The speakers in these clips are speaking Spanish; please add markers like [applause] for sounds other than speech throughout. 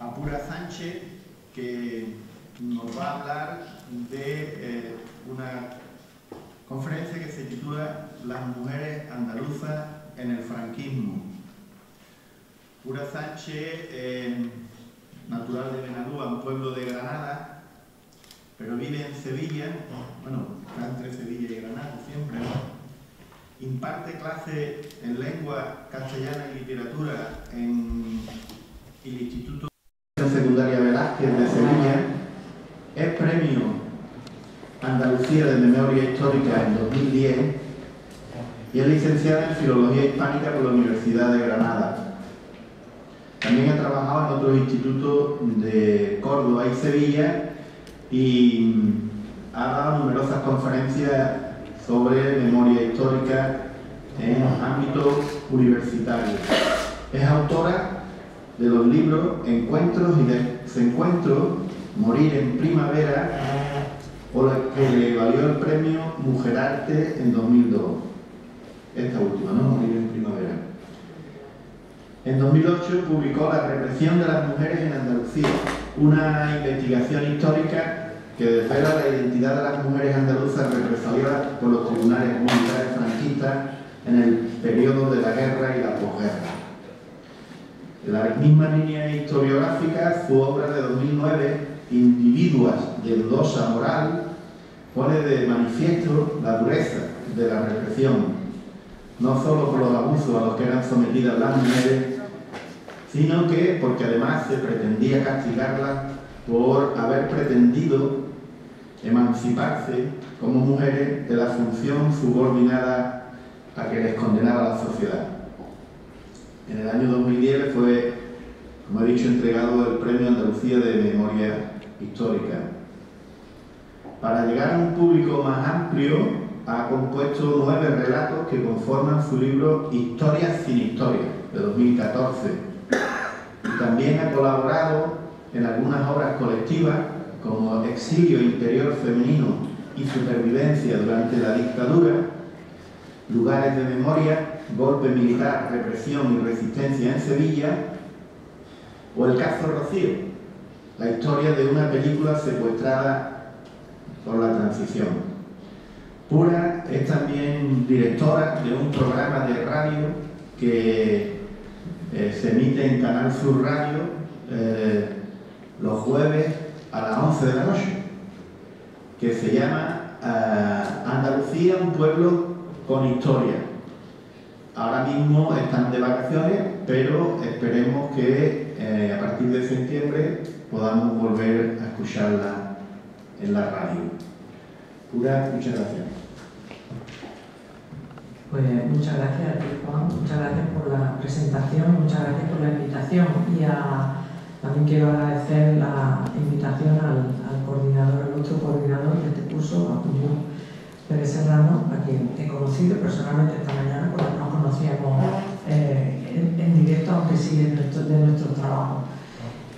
a Pura Sánchez, que nos va a hablar de eh, una conferencia que se titula Las mujeres andaluzas en el franquismo. Pura Sánchez, eh, natural de Benadúa, un pueblo de Granada, pero vive en Sevilla, bueno, está entre Sevilla y Granada siempre, imparte clases en lengua castellana y literatura en el Instituto Secundaria Velázquez de Sevilla, es premio Andalucía de Memoria Histórica en 2010 y es licenciada en Filología Hispánica por la Universidad de Granada. También ha trabajado en otros institutos de Córdoba y Sevilla y ha dado numerosas conferencias sobre memoria histórica en ámbitos universitarios. Es autora de los libros Encuentros y Desencuentros, Morir en Primavera o la que le valió el premio Mujer Arte en 2002. Esta última, ¿no? Morir en primavera. En 2008 publicó La represión de las mujeres en Andalucía, una investigación histórica que desvela la identidad de las mujeres andaluzas represaliadas por los tribunales militares franquistas en el periodo de la guerra y la posguerra. La misma línea historiográfica, su obra de 2009 individuas de dudosa moral, pone de manifiesto la dureza de la represión, no solo por los abusos a los que eran sometidas las mujeres, sino que porque además se pretendía castigarlas por haber pretendido emanciparse como mujeres de la función subordinada a que les condenaba la sociedad. En el año 2010 fue, como he dicho, entregado el Premio Andalucía de Memoria histórica. Para llegar a un público más amplio, ha compuesto nueve relatos que conforman su libro Historias sin Historia, de 2014. Y también ha colaborado en algunas obras colectivas como Exilio Interior Femenino y Supervivencia durante la dictadura, Lugares de Memoria, Golpe Militar, Represión y Resistencia en Sevilla, o el caso Rocío, la historia de una película secuestrada por la transición. Pura es también directora de un programa de radio que eh, se emite en Canal Sur Radio eh, los jueves a las 11 de la noche, que se llama eh, Andalucía, un pueblo con historia. Ahora mismo están de vacaciones, pero esperemos que a partir de septiembre podamos volver a escucharla en la radio. Pura, muchas gracias. Pues muchas gracias a ti, Juan, muchas gracias por la presentación, muchas gracias por la invitación y también quiero agradecer la invitación al, coordinador, al otro coordinador de este curso, a Julio Pérez Serrano, a quien he conocido personalmente esta mañana porque nos conocíamos eh, en, directo, aunque sí de nuestro, de nuestro trabajo.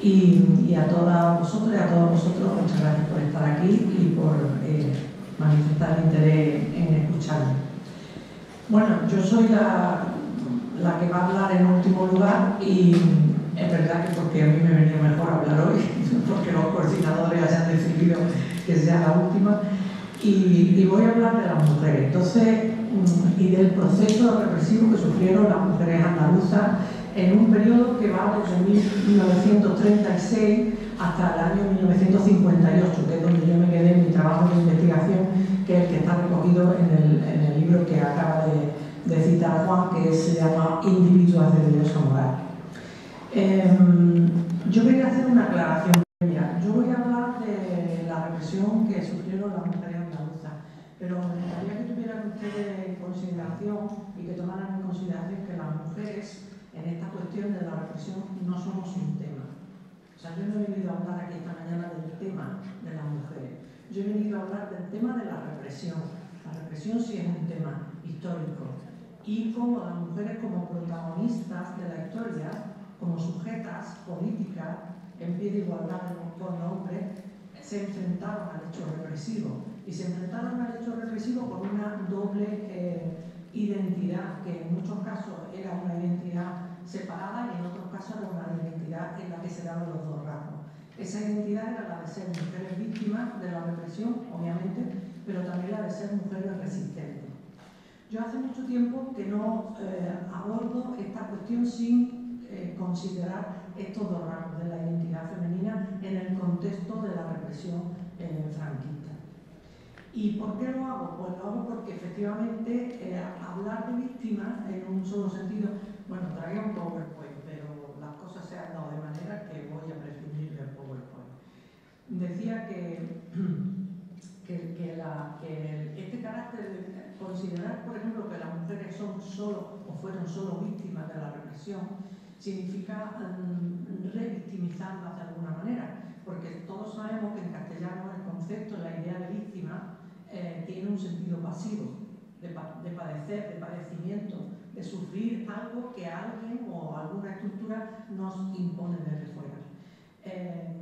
Y, a todas vosotros y a todos vosotros, muchas gracias por estar aquí y por eh, manifestar interés en escucharme. Bueno, yo soy la, la, que va a hablar en último lugar y es verdad que porque a mí me venía mejor hablar hoy, [laughs] porque los coordinadores hayan decidido que sea la última, y, voy a hablar de las mujeres. Entonces, y del proceso represivo que sufrieron las mujeres andaluzas en un periodo que va desde 1936 hasta el año 1958, que es donde yo me quedé en mi trabajo de investigación, que es el que está recogido en el, libro que acaba de, citar Juan, que se llama Individuos de Dios moral. Em, yo quería hacer una aclaración. Yo voy a hablar de la represión que sufrieron las mujeres pero me gustaría que tuvieran ustedes en consideración y que tomaran en consideración que las mujeres en esta cuestión de la represión no somos un tema. O sea, yo no he venido a hablar aquí esta mañana del tema de las mujeres. Yo he venido a hablar del tema de la represión. La represión sí es un tema histórico. Y como las mujeres como protagonistas de la historia, como sujetas políticas, en pie de igualdad con los hombres, se enfrentaron al hecho represivo. Y se enfrentaron al hecho represivo con una doble... Eh, identidad, que en muchos casos era una identidad separada y en otros casos era una identidad en la que se daban los dos rasgos. Esa identidad era la de ser mujeres víctimas de la represión, obviamente, pero también la de ser mujeres resistentes. Yo hace mucho tiempo que no eh, abordo esta cuestión sin eh, considerar estos dos rasgos de la identidad femenina en el contexto de la represión eh, franquista. ¿Y por qué lo hago? Pues lo hago porque efectivamente hablar de víctimas en un solo sentido, bueno, traía un PowerPoint, pero las cosas se han dado de manera que voy a prescindir del PowerPoint. Decía que [clears throat] que, este carácter de considerar, por ejemplo, que las mujeres son solo o fueron solo víctimas de la represión, significa um, revictimizarlas de alguna manera, porque todos sabemos que en castellano el concepto, la idea de víctima, eh, tiene un sentido pasivo, de, padecer, de padecimiento, de sufrir algo que alguien o alguna estructura nos impone desde fuera. Eh,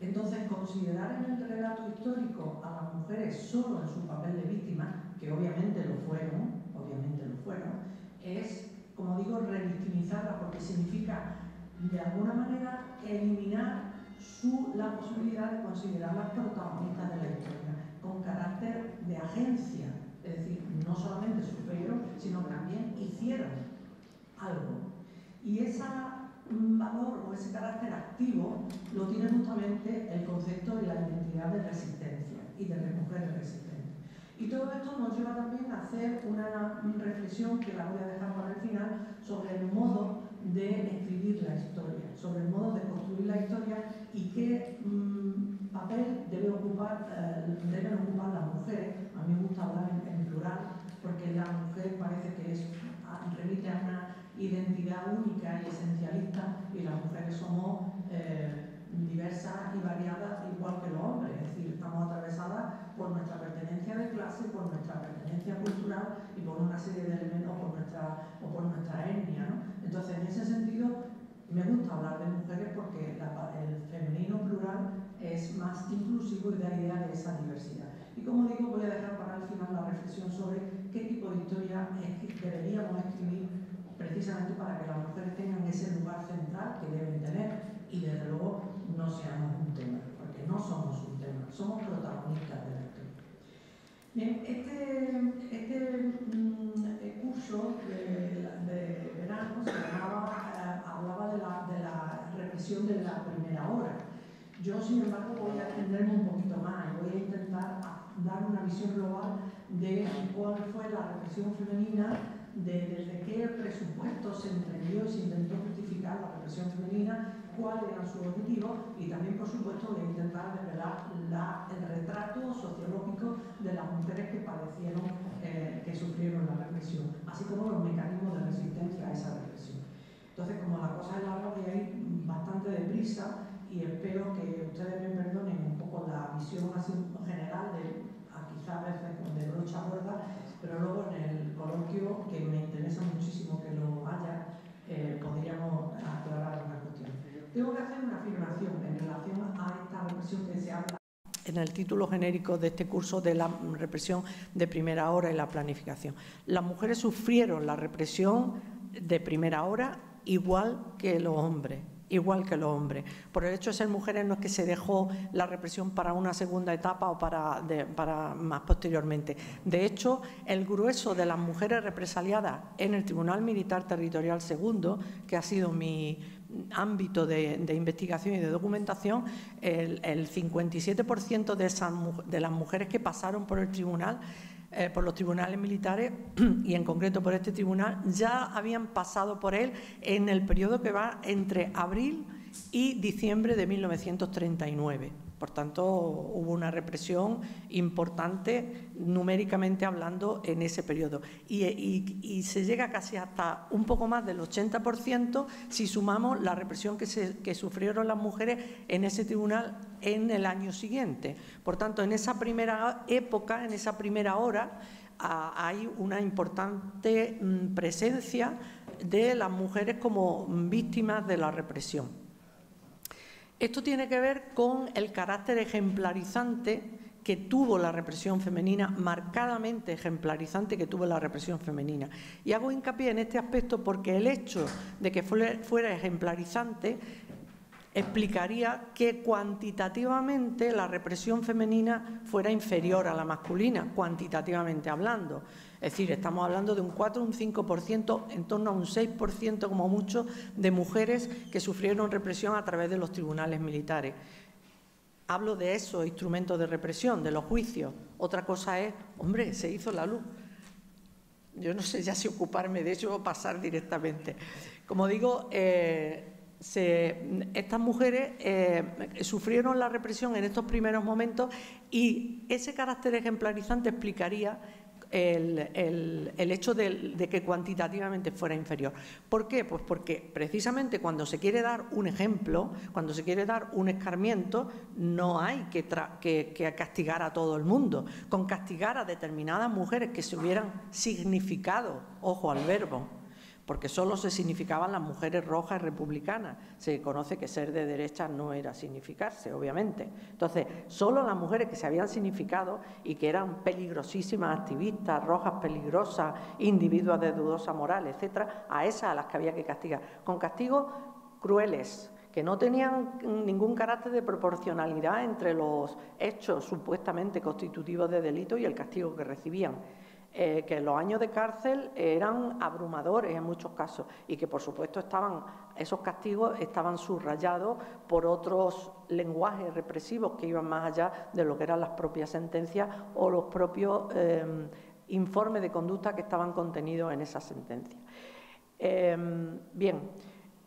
entonces, considerar en el relato histórico a las mujeres solo en su papel de víctima, que obviamente lo fueron, obviamente lo fueron, es, como digo, revictimizarlas porque significa, de alguna manera, eliminar su, la posibilidad de considerarlas protagonistas de la historia, carácter de agencia, es decir, no solamente sufrieron, sino que también hicieron algo. Y un valor o ese carácter activo lo tiene justamente el concepto y la identidad de resistencia y de mujeres resistentes. Y todo esto nos lleva también a hacer una reflexión que la voy a dejar para el final sobre el modo de escribir la historia, sobre el modo de construir la historia y qué mm, debe ocupar, eh, deben ocupar las mujeres. A mí me gusta hablar en, plural porque la mujer parece que es, remite a una identidad única y esencialista y las mujeres somos eh, diversas y variadas igual que los hombres, es decir, estamos atravesadas por nuestra pertenencia de clase, por nuestra pertenencia cultural y por una serie de elementos por nuestra, o por nuestra etnia. ¿no? Entonces, en ese sentido, me gusta hablar de mujeres porque el femenino plural es más de esa diversidad. Y como digo, voy a dejar para el final la reflexión sobre qué tipo de historia deberíamos escribir precisamente para que las mujeres tengan ese lugar central que deben tener y desde luego no seamos un tema, porque no somos un tema, somos protagonistas de la historia. Bien, este, este mm, curso de, verano se llamaba, eh, hablaba de la, de la represión de la primera hora. Yo, sin embargo, voy a atenderme un poquito más y voy a intentar dar una visión global de cuál fue la represión femenina desde qué presupuesto se emprendió y se intentó justificar la represión femenina, cuál era su objetivo y también, por supuesto, de intentar revelar el retrato sociológico de las mujeres que padecieron, eh, que sufrieron la represión, así como los mecanismos de resistencia a esa represión. Entonces, como la cosa es larga, voy a ir bastante deprisa y espero que ustedes me perdonen la visión así general de, quizá a veces de brocha gorda, pero luego en el coloquio, que me interesa muchísimo que lo haya, eh, podríamos aclarar una cuestión. Tengo que hacer una afirmación en relación a esta represión que se habla en el título genérico de este curso de la represión de primera hora y la planificación. Las mujeres sufrieron la represión de primera hora igual que los hombres igual que los hombres. Por el hecho de ser mujeres no es que se dejó la represión para una segunda etapa o para, para más posteriormente. De hecho, el grueso de las mujeres represaliadas en el Tribunal Militar Territorial Segundo, que ha sido mi ámbito de, investigación y de documentación, el, el 57% de, esas, de las mujeres que pasaron por el tribunal eh, por los tribunales militares [clears throat] y en concreto por este tribunal, ya habían pasado por él en el periodo que va entre abril y diciembre de 1939. Por tanto, hubo una represión importante numéricamente hablando en ese periodo. Y, se llega casi hasta un poco más del 80% si sumamos la represión que, sufrieron las mujeres en ese tribunal en el año siguiente. Por tanto, en esa primera época, en esa primera hora, hay una importante mm, presencia de las mujeres como víctimas de la represión. Esto tiene que ver con el carácter ejemplarizante que tuvo la represión femenina, marcadamente ejemplarizante que tuvo la represión femenina. Y hago hincapié en este aspecto porque el hecho de que fuera ejemplarizante explicaría que cuantitativamente la represión femenina fuera inferior a la masculina, cuantitativamente hablando. Es decir, estamos hablando de un 4 o un 5%, en torno a un 6% como mucho, de mujeres que sufrieron represión a través de los tribunales militares. Hablo de esos instrumentos de represión, de los juicios. Otra cosa es, hombre, se hizo la luz. Yo no sé ya si ocuparme de ello o pasar directamente. Como digo, eh, estas mujeres eh, sufrieron la represión en estos primeros momentos y ese carácter ejemplarizante explicaría el, hecho de, que cuantitativamente fuera inferior. ¿Por qué? Pues porque precisamente cuando se quiere dar un ejemplo, cuando se quiere dar un escarmiento, no hay que, que castigar a todo el mundo. Con castigar a determinadas mujeres que se hubieran significado, ojo al verbo, porque solo se significaban las mujeres rojas republicanas. Se conoce que ser de derecha no era significarse, obviamente. Entonces, solo las mujeres que se habían significado y que eran peligrosísimas activistas, rojas peligrosas, individuos de dudosa moral, etcétera, a esas a las que había que castigar. Con castigos crueles, que no tenían ningún carácter de proporcionalidad entre los hechos supuestamente constitutivos de delito y el castigo que recibían. Eh, que los años de cárcel eran abrumadores en muchos casos y que por supuesto estaban esos castigos estaban subrayados por otros lenguajes represivos que iban más allá de lo que eran las propias sentencias o los propios em, informes de conducta que estaban contenidos en esas sentencias. Em, bien,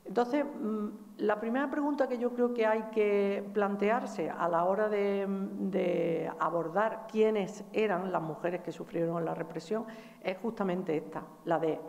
entonces, mm, la primera pregunta que yo creo que hay que plantearse a la hora de, abordar quiénes eran las mujeres que sufrieron la represión es justamente esta, la de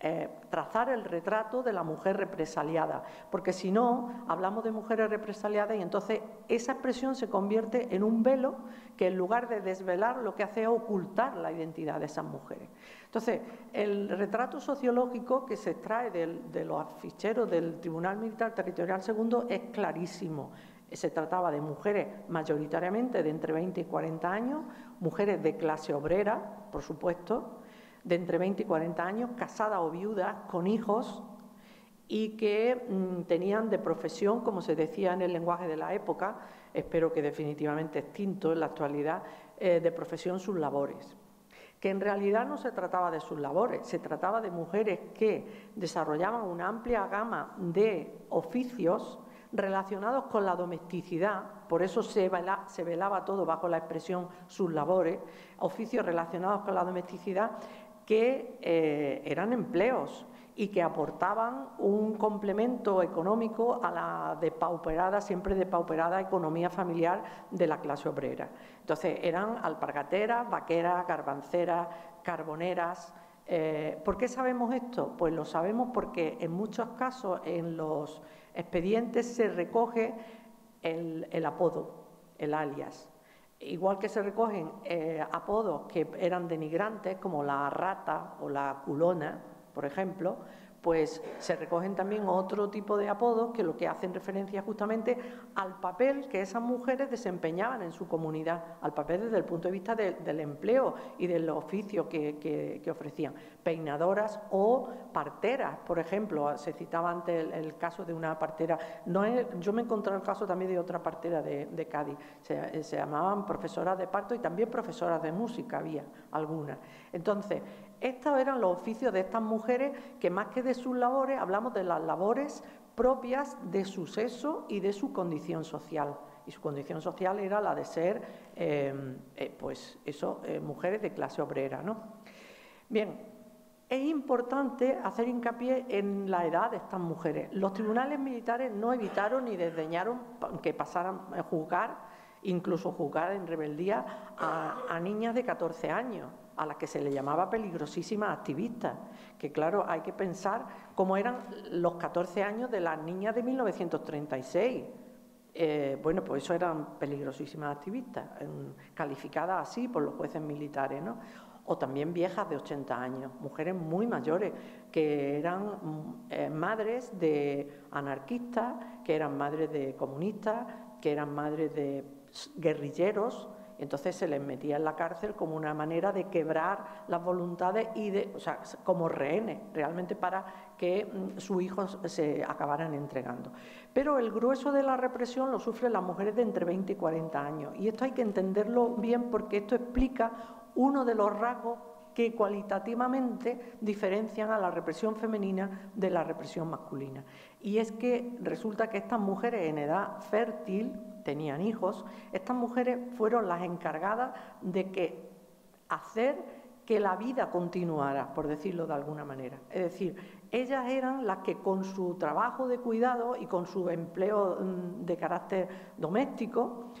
eh, trazar el retrato de la mujer represaliada, porque si no, hablamos de mujeres represaliadas y entonces esa expresión se convierte en un velo que en lugar de desvelar lo que hace es ocultar la identidad de esas mujeres. Entonces, el retrato sociológico que se extrae de los ficheros del Tribunal Militar Territorial II es clarísimo. Se trataba de mujeres mayoritariamente de entre 20 y 40 años, mujeres de clase obrera, por supuesto, de entre 20 y 40 años, casadas o viudas, con hijos, y que mm, tenían de profesión, como se decía en el lenguaje de la época, espero que definitivamente extinto en la actualidad, eh, de profesión sus labores. Que en realidad no se trataba de sus labores, se trataba de mujeres que desarrollaban una amplia gama de oficios relacionados con la domesticidad, por eso se, velaba todo bajo la expresión sus labores, oficios relacionados con la domesticidad que eh, eran empleos y que aportaban un complemento económico a la depauperada, siempre depauperada economía familiar de la clase obrera. Entonces eran alpargateras, vaqueras, garbanceras, carboneras. Eh, ¿Por qué sabemos esto? Pues lo sabemos porque en muchos casos en los expedientes se recoge el apodo, el alias. Igual que se recogen eh, apodos que eran denigrantes, como la rata o la culona, por ejemplo, pues se recogen también otro tipo de apodos que lo que hacen referencia justamente al papel que esas mujeres desempeñaban en su comunidad, al papel desde el punto de vista del empleo y del oficio que, ofrecían. Peinadoras o parteras, por ejemplo, se citaba antes el, caso de una partera. No yo me encontré el caso también de otra partera de, Cádiz, se, se llamaban profesoras de parto y también profesoras de música, había algunas. Entonces, estos eran los oficios de estas mujeres que más que de sus labores, hablamos de las labores propias de su sexo y de su condición social. Y su condición social era la de ser, eh, eh, pues eso, eh, mujeres de clase obrera. ¿no? Bien, es importante hacer hincapié en la edad de estas mujeres. Los tribunales militares no evitaron ni desdeñaron que pasaran a juzgar, incluso juzgar en rebeldía, a niñas de 14 años a las que se le llamaba peligrosísimas activistas, que claro, hay que pensar cómo eran los 14 años de las niñas de 1936. Eh, bueno, pues eso eran peligrosísimas activistas, calificadas así por los jueces militares, ¿no? O también viejas de 80 años, mujeres muy mayores, que eran eh, madres de anarquistas, que eran madres de comunistas, que eran madres de guerrilleros, entonces se les metía en la cárcel como una manera de quebrar las voluntades y de, o sea, como rehenes, realmente para que mm, sus hijos se acabaran entregando. Pero el grueso de la represión lo sufren las mujeres de entre 20 y 40 años. Y esto hay que entenderlo bien porque esto explica uno de los rasgos que cualitativamente diferencian a la represión femenina de la represión masculina. Y es que resulta que estas mujeres en edad fértil tenían hijos, estas mujeres fueron las encargadas de que hacer que la vida continuara, por decirlo de alguna manera. Es decir, ellas eran las que con su trabajo de cuidado y con su empleo mm, de carácter doméstico,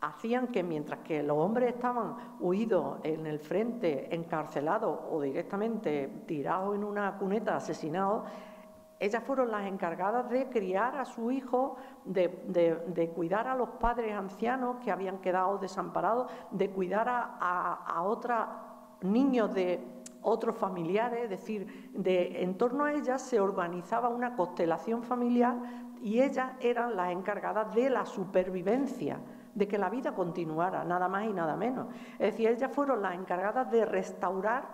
hacían que mientras que los hombres estaban huidos en el frente, encarcelados o directamente tirados en una cuneta, asesinados, ellas fueron las encargadas de criar a su hijo, de, cuidar a los padres ancianos que habían quedado desamparados, de cuidar a, otros niños de otros familiares, es decir, de, en torno a ellas se organizaba una constelación familiar y ellas eran las encargadas de la supervivencia de que la vida continuara, nada más y nada menos. Es decir, ellas fueron las encargadas de restaurar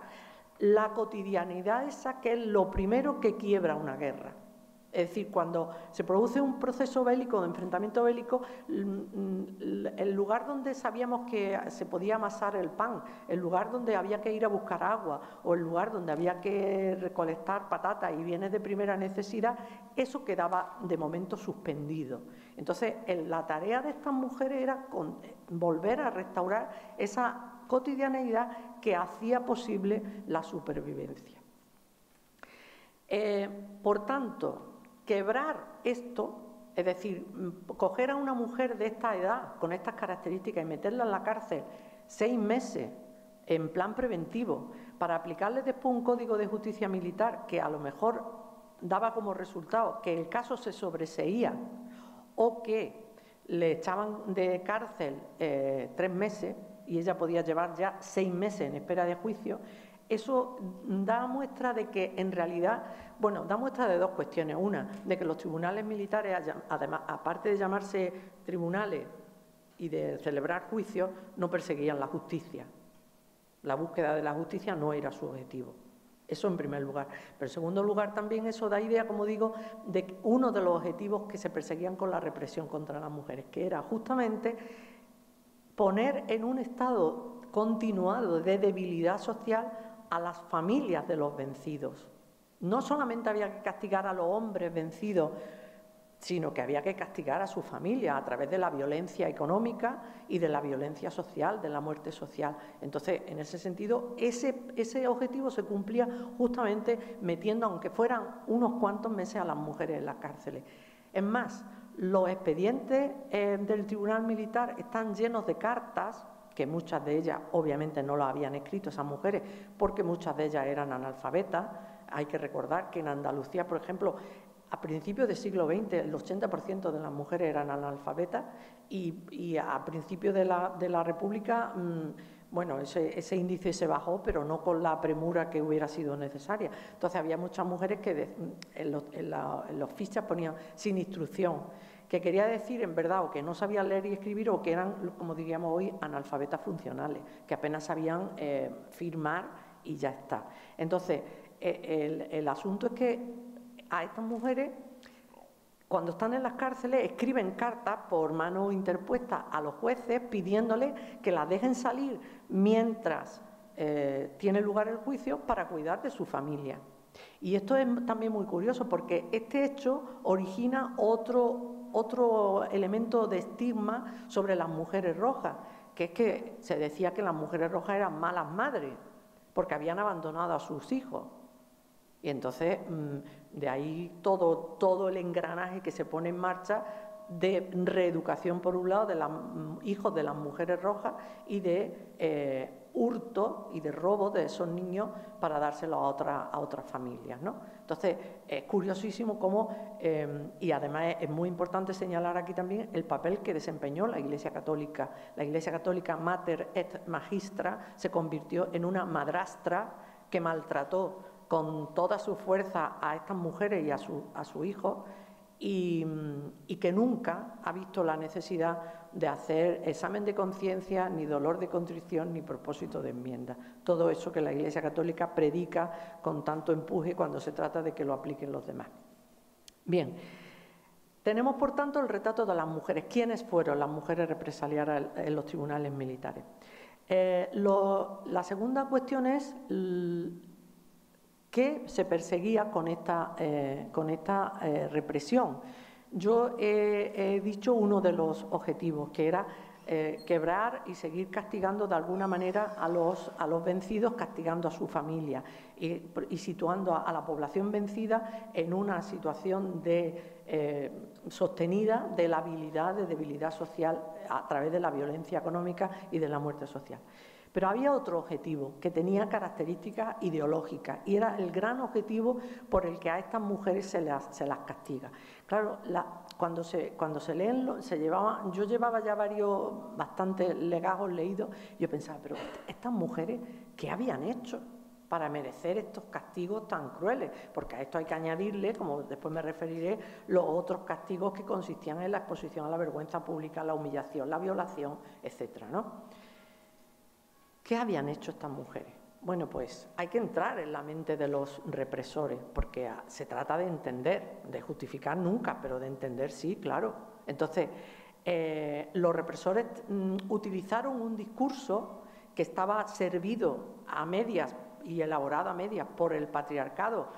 la cotidianidad esa que es lo primero que quiebra una guerra. Es decir, cuando se produce un proceso bélico, de enfrentamiento bélico, el lugar donde sabíamos que se podía amasar el pan, el lugar donde había que ir a buscar agua o el lugar donde había que recolectar patatas y bienes de primera necesidad, eso quedaba de momento suspendido. Entonces, la tarea de estas mujeres era volver a restaurar esa cotidianeidad que hacía posible la supervivencia. Eh, por tanto, quebrar esto, es decir, coger a una mujer de esta edad, con estas características, y meterla en la cárcel seis meses en plan preventivo, para aplicarle después un código de justicia militar que a lo mejor daba como resultado que el caso se sobreseía o que le echaban de cárcel eh, tres meses y ella podía llevar ya seis meses en espera de juicio, eso da muestra de que en realidad, bueno, da muestra de dos cuestiones. Una, de que los tribunales militares, además, aparte de llamarse tribunales y de celebrar juicios, no perseguían la justicia. La búsqueda de la justicia no era su objetivo. Eso en primer lugar. Pero en segundo lugar también eso da idea, como digo, de uno de los objetivos que se perseguían con la represión contra las mujeres, que era justamente poner en un estado continuado de debilidad social a las familias de los vencidos. No solamente había que castigar a los hombres vencidos, sino que había que castigar a su familia a través de la violencia económica y de la violencia social, de la muerte social. Entonces, en ese sentido, ese, ese objetivo se cumplía justamente metiendo, aunque fueran unos cuantos meses, a las mujeres en las cárceles. Es más, los expedientes eh, del Tribunal Militar están llenos de cartas que muchas de ellas obviamente no lo habían escrito esas mujeres porque muchas de ellas eran analfabetas. Hay que recordar que en Andalucía, por ejemplo, a principios del siglo XX el 80% de las mujeres eran analfabetas y, a principios de la, República, mm, bueno, ese, índice se bajó, pero no con la premura que hubiera sido necesaria. Entonces había muchas mujeres que en, los, fichas ponían sin instrucción que quería decir en verdad o que no sabían leer y escribir o que eran, como diríamos hoy, analfabetas funcionales, que apenas sabían eh, firmar y ya está. Entonces, eh, el, asunto es que a estas mujeres cuando están en las cárceles, escriben cartas por mano interpuesta a los jueces pidiéndoles que las dejen salir mientras eh, tiene lugar el juicio para cuidar de su familia. Y esto es también muy curioso porque este hecho origina otro otro elemento de estigma sobre las mujeres rojas, que es que se decía que las mujeres rojas eran malas madres, porque habían abandonado a sus hijos. Y entonces, mm, de ahí todo, todo el engranaje que se pone en marcha de reeducación, por un lado, de los hijos de las mujeres rojas y de eh, hurto y de robo de esos niños para dárselo a, a otras familias. ¿no? Entonces, es curiosísimo cómo, em, y además es, muy importante señalar aquí también el papel que desempeñó la Iglesia Católica. La Iglesia Católica, Mater et Magistra, se convirtió en una madrastra que maltrató con toda su fuerza a estas mujeres y a su, a su hijo y, que nunca ha visto la necesidad de hacer examen de conciencia, ni dolor de contrición, ni propósito de enmienda. Todo eso que la Iglesia Católica predica con tanto empuje cuando se trata de que lo apliquen los demás. Bien, tenemos por tanto el retrato de las mujeres. ¿Quiénes fueron las mujeres represaliadas en los tribunales militares? Eh, la segunda cuestión es qué se perseguía con esta, eh, con esta eh, represión. Yo he, dicho uno de los objetivos, que era quebrar y seguir castigando de alguna manera a los, a los vencidos, castigando a su familia y, situando a, la población vencida en una situación de, sostenida de la habilidad, de debilidad social a través de la violencia económica y de la muerte social. Pero había otro objetivo que tenía características ideológicas y era el gran objetivo por el que a estas mujeres se las, castiga. Claro, cuando, se, cuando se leen, se llevaba, yo llevaba ya varios, bastantes legajos leídos, yo pensaba, pero estas mujeres, ¿qué habían hecho? para merecer estos castigos tan crueles, porque a esto hay que añadirle, como después me referiré, los otros castigos que consistían en la exposición a la vergüenza pública, la humillación, la violación, etcétera, ¿no? ¿Qué habían hecho estas mujeres? Bueno, pues hay que entrar en la mente de los represores, porque ah, se trata de entender, de justificar nunca, pero de entender sí, claro. Entonces, eh, los represores mm, utilizaron un discurso que estaba servido a medias y elaborado a medias por el patriarcado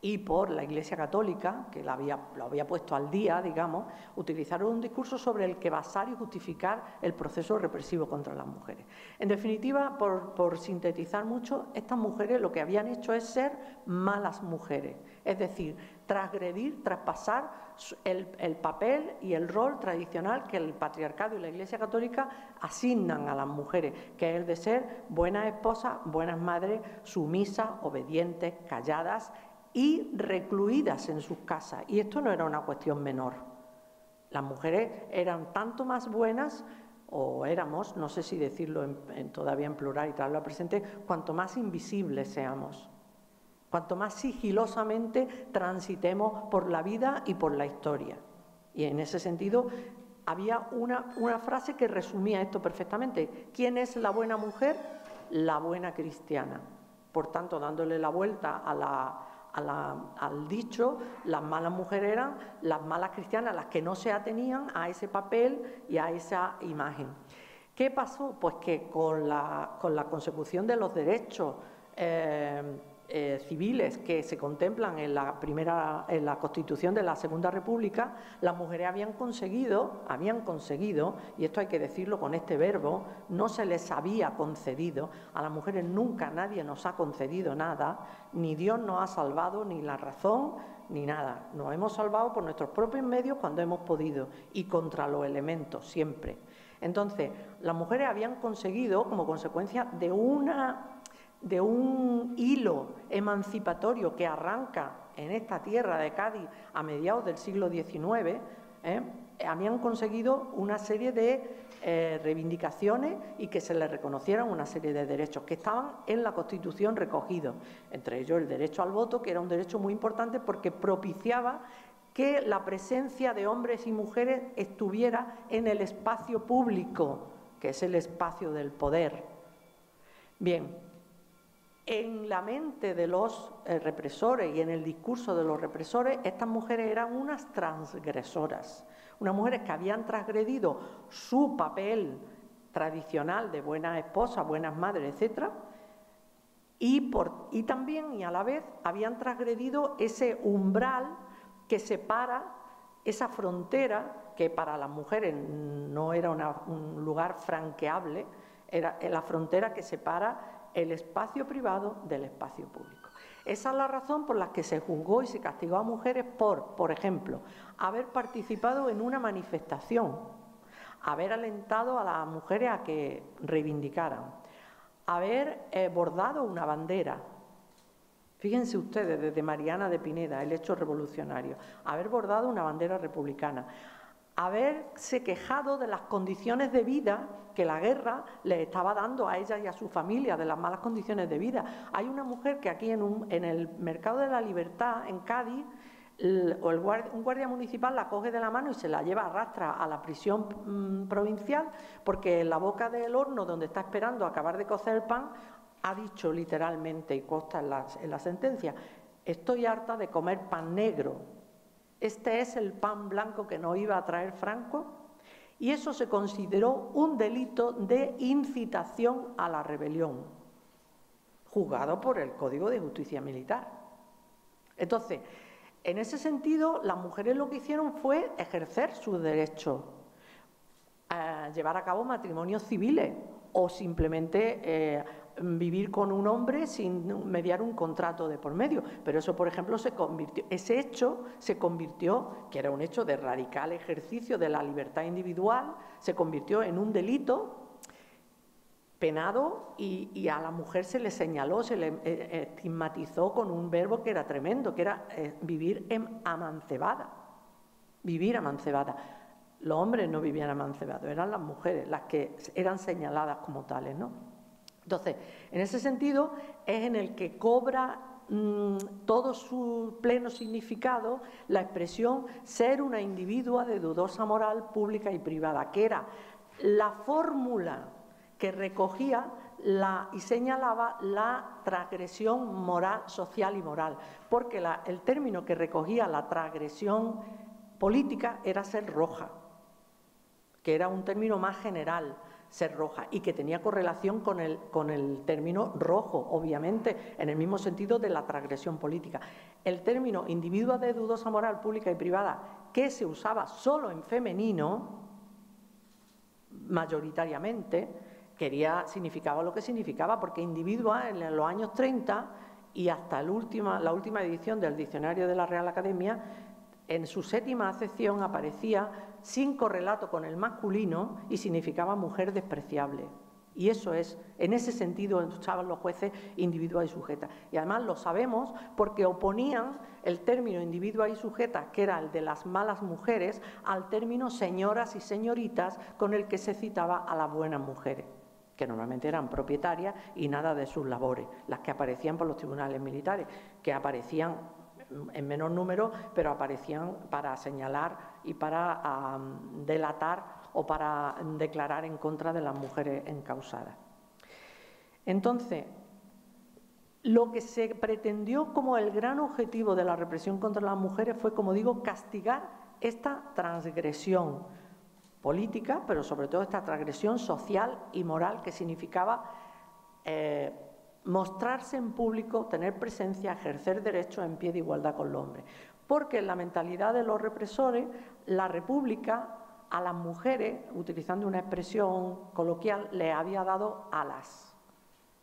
y por la Iglesia Católica, que lo había, puesto al día, digamos, utilizaron un discurso sobre el que basar y justificar el proceso represivo contra las mujeres. En definitiva, por, sintetizar mucho, estas mujeres lo que habían hecho es ser malas mujeres, es decir, transgredir, traspasar el, el papel y el rol tradicional que el patriarcado y la Iglesia Católica asignan a las mujeres, que es el de ser buenas esposas, buenas madres, sumisas, obedientes, calladas y recluidas en sus casas. Y esto no era una cuestión menor. Las mujeres eran tanto más buenas, o éramos, no sé si decirlo en, todavía en plural y traerlo al presente, cuanto más invisibles seamos, cuanto más sigilosamente transitemos por la vida y por la historia. Y en ese sentido había una, una frase que resumía esto perfectamente. ¿Quién es la buena mujer? La buena cristiana. Por tanto, dándole la vuelta a la, al dicho, las malas mujeres eran las malas cristianas, las que no se atenían a ese papel y a esa imagen. ¿Qué pasó? Pues que con la, con la consecución de los derechos eh, eh, civiles que se contemplan en la primera, en la Constitución de la Segunda República, las mujeres habían conseguido, habían conseguido, y esto hay que decirlo con este verbo, no se les había concedido, a las mujeres nunca nadie nos ha concedido nada, ni Dios nos ha salvado, ni la razón, ni nada. Nos hemos salvado por nuestros propios medios cuando hemos podido y contra los elementos siempre. Entonces, las mujeres habían conseguido, como consecuencia de una de un hilo emancipatorio que arranca en esta tierra de Cádiz a mediados del siglo XIX, ¿eh? habían conseguido una serie de eh, reivindicaciones y que se les reconocieran una serie de derechos que estaban en la Constitución recogidos, entre ellos el derecho al voto, que era un derecho muy importante porque propiciaba que la presencia de hombres y mujeres estuviera en el espacio público, que es el espacio del poder. Bien, en la mente de los eh, represores y en el discurso de los represores, estas mujeres eran unas transgresoras, unas mujeres que habían transgredido su papel tradicional de buenas esposas, buenas madres, etc. Y, y también y a la vez habían transgredido ese umbral que separa esa frontera, que para las mujeres no era un lugar franqueable, era la frontera que separa el espacio privado del espacio público. Esa es la razón por la que se juzgó y se castigó a mujeres por, por ejemplo, haber participado en una manifestación, haber alentado a las mujeres a que reivindicaran, haber eh, bordado una bandera. Fíjense ustedes, desde Mariana de Pineda, el hecho revolucionario, haber bordado una bandera republicana, haberse quejado de las condiciones de vida que la guerra le estaba dando a ella y a su familia, de las malas condiciones de vida. Hay una mujer que aquí en, el Mercado de la Libertad, en Cádiz, un guardia municipal la coge de la mano y se la lleva, arrastra a la prisión mm, provincial, porque en la boca del horno donde está esperando acabar de cocer el pan, ha dicho literalmente, y consta en en la sentencia, estoy harta de comer pan negro. Este es el pan blanco que nos iba a traer Franco. Y eso se consideró un delito de incitación a la rebelión, juzgado por el Código de Justicia Militar. Entonces, en ese sentido, las mujeres lo que hicieron fue ejercer su derecho a llevar a cabo matrimonios civiles o simplemente eh, vivir con un hombre sin mediar un contrato de por medio. Pero eso, por ejemplo, se convirtió, ese hecho se convirtió, que era un hecho de radical ejercicio de la libertad individual, se convirtió en un delito penado y, a la mujer se le señaló, se le eh, eh, estigmatizó con un verbo que era tremendo, que era eh, vivir en amancebada, vivir amancebada. Los hombres no vivían amancebados, eran las mujeres las que eran señaladas como tales, ¿no? Entonces, en ese sentido es en el que cobra mm, todo su pleno significado la expresión ser una individua de dudosa moral pública y privada, que era la fórmula que recogía y señalaba la transgresión moral, social y moral, porque el término que recogía la transgresión política era ser roja, que era un término más general, ser roja, y que tenía correlación con el, con el término rojo, obviamente, en el mismo sentido de la transgresión política. El término individua de dudosa moral pública y privada, que se usaba solo en femenino, mayoritariamente, quería, significaba lo que significaba, porque individua en los años 30 y hasta la última edición del Diccionario de la Real Academia, en su séptima acepción aparecía sin correlato con el masculino y significaba mujer despreciable. Y eso es, en ese sentido, usaban los jueces individua y sujeta. Y además lo sabemos porque oponían el término individua y sujeta, que era el de las malas mujeres, al término señoras y señoritas con el que se citaba a las buenas mujeres que normalmente eran propietarias y nada de sus labores, las que aparecían por los tribunales militares, que aparecían en menor número, pero aparecían para señalar y para delatar o para declarar en contra de las mujeres encausadas. Entonces, lo que se pretendió como el gran objetivo de la represión contra las mujeres fue, como digo, castigar esta transgresión política, pero sobre todo esta transgresión social y moral que significaba eh, mostrarse en público, tener presencia, ejercer derechos en pie de igualdad con los hombres. Porque en la mentalidad de los represores, la República a las mujeres, utilizando una expresión coloquial, le había dado alas.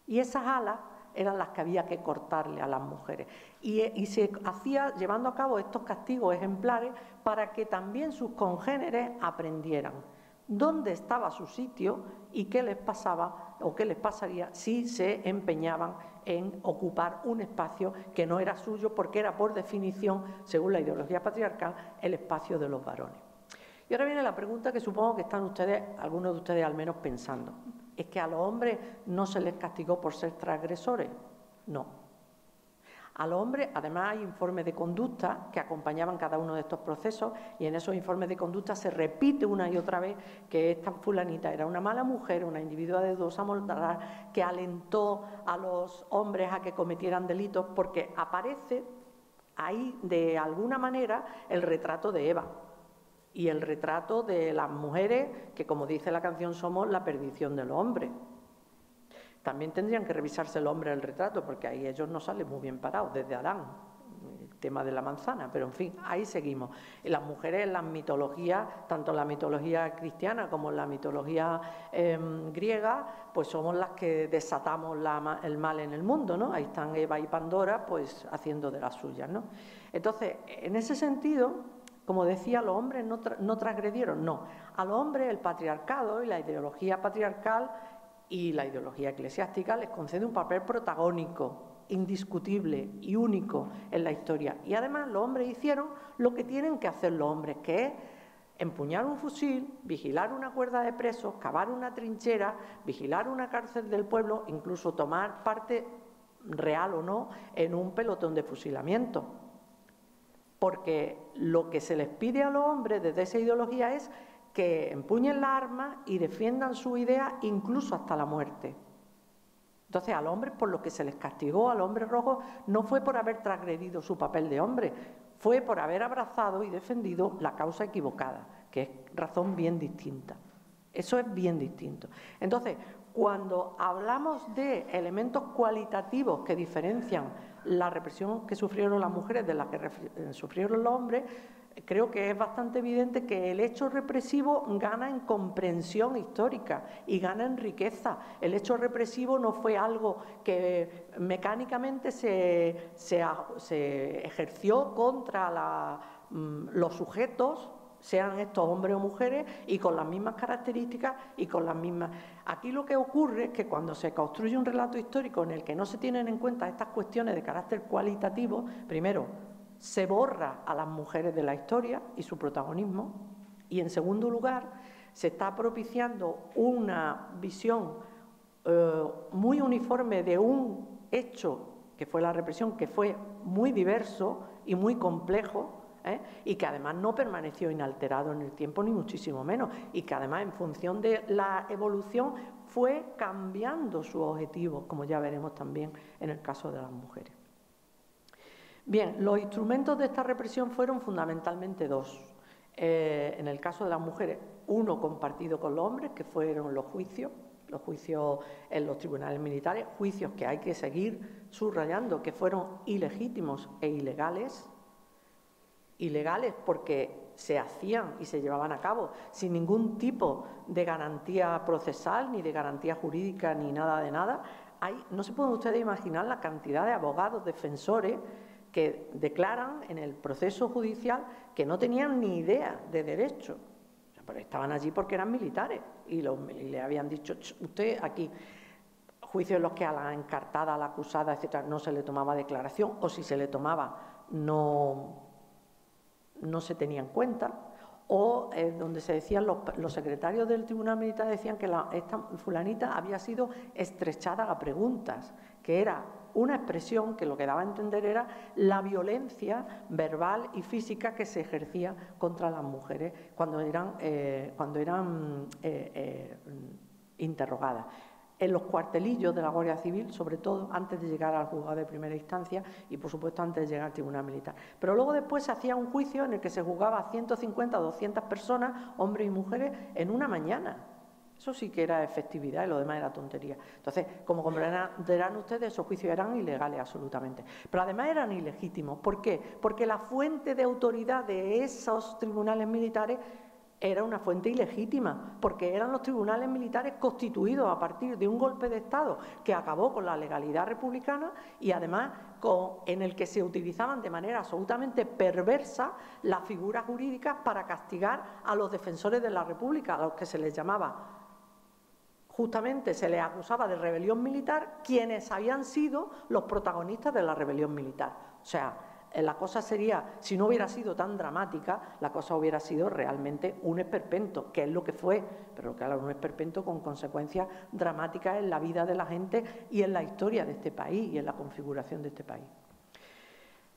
Y esas alas eran las que había que cortarle a las mujeres. Y, se hacía llevando a cabo estos castigos ejemplares para que también sus congéneres aprendieran dónde estaba su sitio y qué les pasaba o qué les pasaría si se empeñaban en ocupar un espacio que no era suyo porque era por definición, según la ideología patriarcal, el espacio de los varones. Y ahora viene la pregunta que supongo que están ustedes, algunos de ustedes al menos pensando es que a los hombres no se les castigó por ser transgresores. No. A los hombres, además, hay informes de conducta que acompañaban cada uno de estos procesos y en esos informes de conducta se repite una y otra vez que esta fulanita era una mala mujer, una individua de dos moral que alentó a los hombres a que cometieran delitos porque aparece ahí de alguna manera el retrato de Eva y el retrato de las mujeres, que como dice la canción somos la perdición del hombre. También tendrían que revisarse el hombre el retrato, porque ahí ellos no salen muy bien parados, desde Adán, el tema de la manzana, pero en fin, ahí seguimos. Y las mujeres en las mitologías, tanto en la mitología cristiana como en la mitología em, griega, pues somos las que desatamos el mal en el mundo, ¿no? Ahí están Eva y Pandora, pues haciendo de las suyas, ¿no? Entonces, en ese sentido, como decía, los hombres no, transgredieron, no. A los hombres el patriarcado y la ideología patriarcal y la ideología eclesiástica les concede un papel protagónico, indiscutible y único en la historia. Y además los hombres hicieron lo que tienen que hacer los hombres, que es empuñar un fusil, vigilar una cuerda de presos, cavar una trinchera, vigilar una cárcel del pueblo, incluso tomar parte real o no en un pelotón de fusilamiento porque lo que se les pide a los hombres desde esa ideología es que empuñen la arma y defiendan su idea incluso hasta la muerte. Entonces, al hombre, por lo que se les castigó, al hombre rojo, no fue por haber transgredido su papel de hombre, fue por haber abrazado y defendido la causa equivocada, que es razón bien distinta. Eso es bien distinto. Entonces, cuando hablamos de elementos cualitativos que diferencian la represión que sufrieron las mujeres de la que eh, sufrieron los hombres, creo que es bastante evidente que el hecho represivo gana en comprensión histórica y gana en riqueza. El hecho represivo no fue algo que mecánicamente se, ejerció contra mm, los sujetos sean estos hombres o mujeres, y con las mismas características y con las mismas. Aquí lo que ocurre es que cuando se construye un relato histórico en el que no se tienen en cuenta estas cuestiones de carácter cualitativo, primero, se borra a las mujeres de la historia y su protagonismo, y en segundo lugar, se está propiciando una visión eh, muy uniforme de un hecho que fue la represión, que fue muy diverso y muy complejo, ¿eh? y que además no permaneció inalterado en el tiempo, ni muchísimo menos, y que además en función de la evolución fue cambiando su objetivo, como ya veremos también en el caso de las mujeres. Bien, los instrumentos de esta represión fueron fundamentalmente dos. Eh, en el caso de las mujeres, uno compartido con los hombres, que fueron los juicios, los juicios en los tribunales militares, juicios que hay que seguir subrayando que fueron ilegítimos e ilegales, ilegales porque se hacían y se llevaban a cabo sin ningún tipo de garantía procesal, ni de garantía jurídica, ni nada de nada. Hay, no se pueden ustedes imaginar la cantidad de abogados defensores que declaran en el proceso judicial que no tenían ni idea de derecho. Pero estaban allí porque eran militares y, le habían dicho, usted aquí, juicios en los que a la encartada, a la acusada, etcétera, no se le tomaba declaración, o si se le tomaba, no no se tenía en cuenta, o eh, donde se decían los, secretarios del Tribunal Militar decían que esta fulanita había sido estrechada a preguntas, que era una expresión que lo que daba a entender era la violencia verbal y física que se ejercía contra las mujeres cuando eran, eh, cuando eran eh, interrogadas en los cuartelillos de la Guardia Civil, sobre todo antes de llegar al juzgado de primera instancia y, por supuesto, antes de llegar al Tribunal Militar. Pero luego después se hacía un juicio en el que se juzgaba a 150 o 200 personas, hombres y mujeres, en una mañana. Eso sí que era efectividad y lo demás era tontería. Entonces, como comprenderán ustedes, esos juicios eran ilegales absolutamente. Pero además eran ilegítimos. ¿Por qué? Porque la fuente de autoridad de esos tribunales militares era una fuente ilegítima, porque eran los tribunales militares constituidos a partir de un golpe de Estado que acabó con la legalidad republicana y además en el que se utilizaban de manera absolutamente perversa las figuras jurídicas para castigar a los defensores de la República, a los que se les llamaba justamente se les acusaba de rebelión militar, quienes habían sido los protagonistas de la rebelión militar. O sea, eh, la cosa sería, si no hubiera sido tan dramática, la cosa hubiera sido realmente un esperpento, que es lo que fue, pero claro, un esperpento con consecuencias dramáticas en la vida de la gente y en la historia de este país y en la configuración de este país.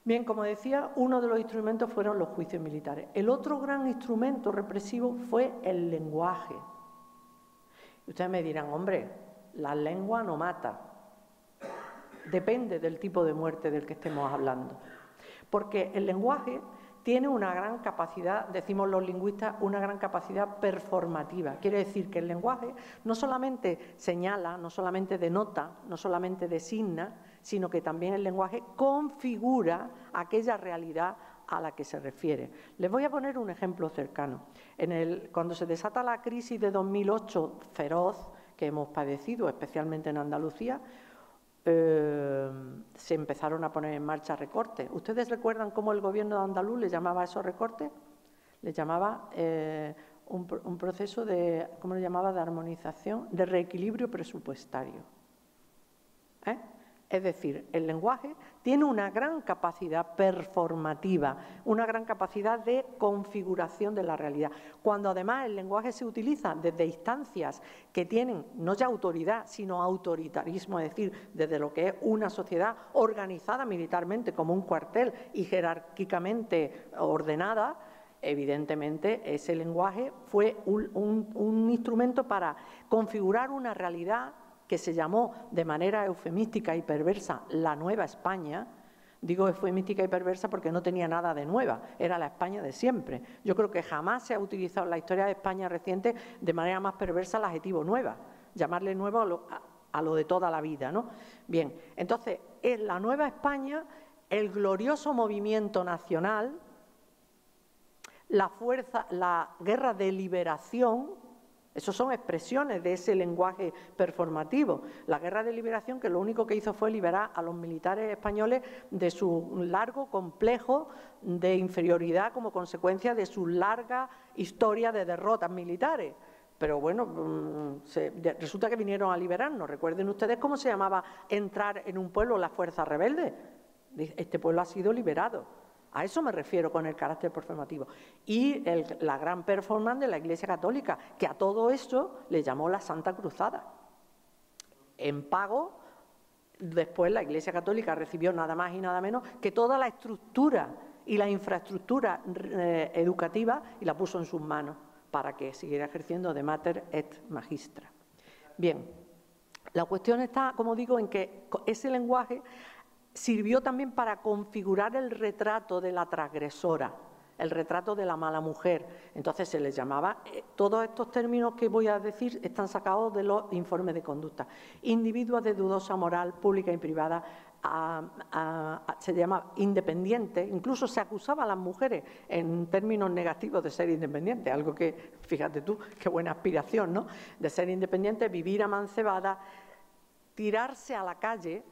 Bien, como decía, uno de los instrumentos fueron los juicios militares. El otro gran instrumento represivo fue el lenguaje. Ustedes me dirán, hombre, la lengua no mata. Depende del tipo de muerte del que estemos hablando. Porque el lenguaje tiene una gran capacidad, decimos los lingüistas, una gran capacidad performativa. Quiere decir que el lenguaje no solamente señala, no solamente denota, no solamente designa, sino que también el lenguaje configura aquella realidad a la que se refiere. Les voy a poner un ejemplo cercano. cuando se desata la crisis de 2008 feroz que hemos padecido, especialmente en Andalucía, eh, se empezaron a poner en marcha recortes. ¿Ustedes recuerdan cómo el gobierno de andaluz le llamaba a esos recortes? Le llamaba eh, un, proceso de, ¿cómo le llamaba?, de armonización, de reequilibrio presupuestario. ¿Eh? Es decir, el lenguaje tiene una gran capacidad performativa, una gran capacidad de configuración de la realidad. Cuando además el lenguaje se utiliza desde instancias que tienen no ya autoridad, sino autoritarismo, es decir, desde lo que es una sociedad organizada militarmente como un cuartel y jerárquicamente ordenada, evidentemente ese lenguaje fue un, instrumento para configurar una realidad que se llamó de manera eufemística y perversa la Nueva España, digo eufemística y perversa porque no tenía nada de nueva, era la España de siempre. Yo creo que jamás se ha utilizado en la historia de España reciente de manera más perversa el adjetivo nueva, llamarle nuevo a lo, de toda la vida. ¿no? Bien, entonces, en la Nueva España, el glorioso movimiento nacional, la fuerza, la guerra de liberación, esas son expresiones de ese lenguaje performativo. La guerra de liberación que lo único que hizo fue liberar a los militares españoles de su largo complejo de inferioridad como consecuencia de su larga historia de derrotas militares. Pero bueno, mm, resulta que vinieron a liberarnos. Recuerden ustedes cómo se llamaba entrar en un pueblo la fuerza rebelde. Este pueblo ha sido liberado. A eso me refiero con el carácter performativo. Y la gran performance de la Iglesia Católica, que a todo esto le llamó la Santa Cruzada. En pago, después la Iglesia Católica recibió nada más y nada menos que toda la estructura y la infraestructura eh, educativa y la puso en sus manos para que siguiera ejerciendo de mater et magistra. Bien, la cuestión está, como digo, en que ese lenguaje sirvió también para configurar el retrato de la transgresora, el retrato de la mala mujer. Entonces se les llamaba, eh, todos estos términos que voy a decir están sacados de los informes de conducta. Individuos de dudosa moral pública y privada, se llama independiente, incluso se acusaba a las mujeres en términos negativos de ser independientes, algo que, fíjate tú, qué buena aspiración, ¿no? De ser independiente, vivir amancebada, tirarse a la calle,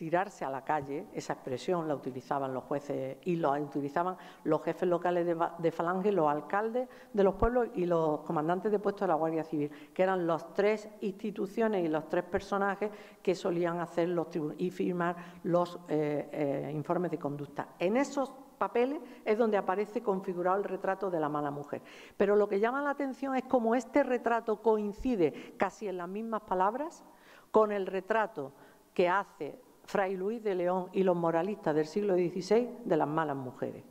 tirarse a la calle, esa expresión la utilizaban los jueces y la utilizaban los jefes locales de, Falange, los alcaldes de los pueblos y los comandantes de puestos de la Guardia Civil, que eran las tres instituciones y los tres personajes que solían hacer los y firmar los eh, eh, informes de conducta. En esos papeles es donde aparece configurado el retrato de la mala mujer. Pero lo que llama la atención es cómo este retrato coincide casi en las mismas palabras con el retrato que hace Fray Luis de León y los moralistas del siglo XVI de las malas mujeres.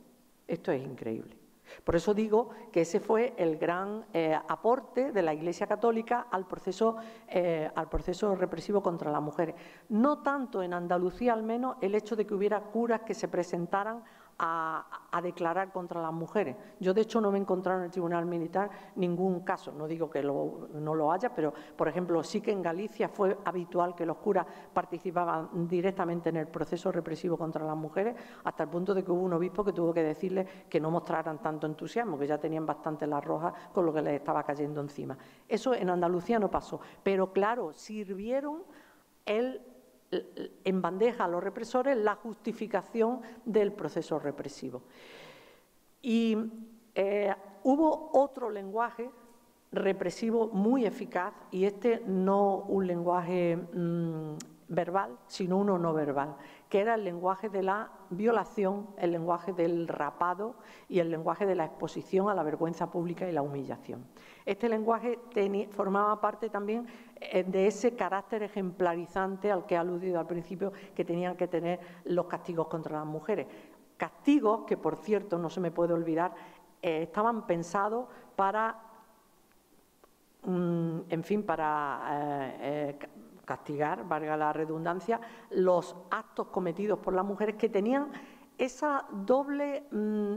Esto es increíble. Por eso digo que ese fue el gran eh, aporte de la Iglesia Católica al proceso, eh, al proceso represivo contra las mujeres. No tanto en Andalucía, al menos, el hecho de que hubiera curas que se presentaran a, declarar contra las mujeres. Yo, de hecho, no me he encontrado en el Tribunal Militar ningún caso, no digo que no lo haya, pero, por ejemplo, sí que en Galicia fue habitual que los curas participaban directamente en el proceso represivo contra las mujeres, hasta el punto de que hubo un obispo que tuvo que decirles que no mostraran tanto entusiasmo, que ya tenían bastante las rojas con lo que les estaba cayendo encima. Eso en Andalucía no pasó, pero claro, sirvieron el en bandeja a los represores la justificación del proceso represivo. Y eh, hubo otro lenguaje represivo muy eficaz, y este no un lenguaje mm, verbal, sino uno no verbal, que era el lenguaje de la violación, el lenguaje del rapado y el lenguaje de la exposición a la vergüenza pública y la humillación. Este lenguaje formaba parte también eh, de ese carácter ejemplarizante al que he aludido al principio que tenían que tener los castigos contra las mujeres. Castigos que, por cierto, no se me puede olvidar, eh, estaban pensados para, mm, en fin, para eh, castigar, valga la redundancia, los actos cometidos por las mujeres que tenían esa doble, mm,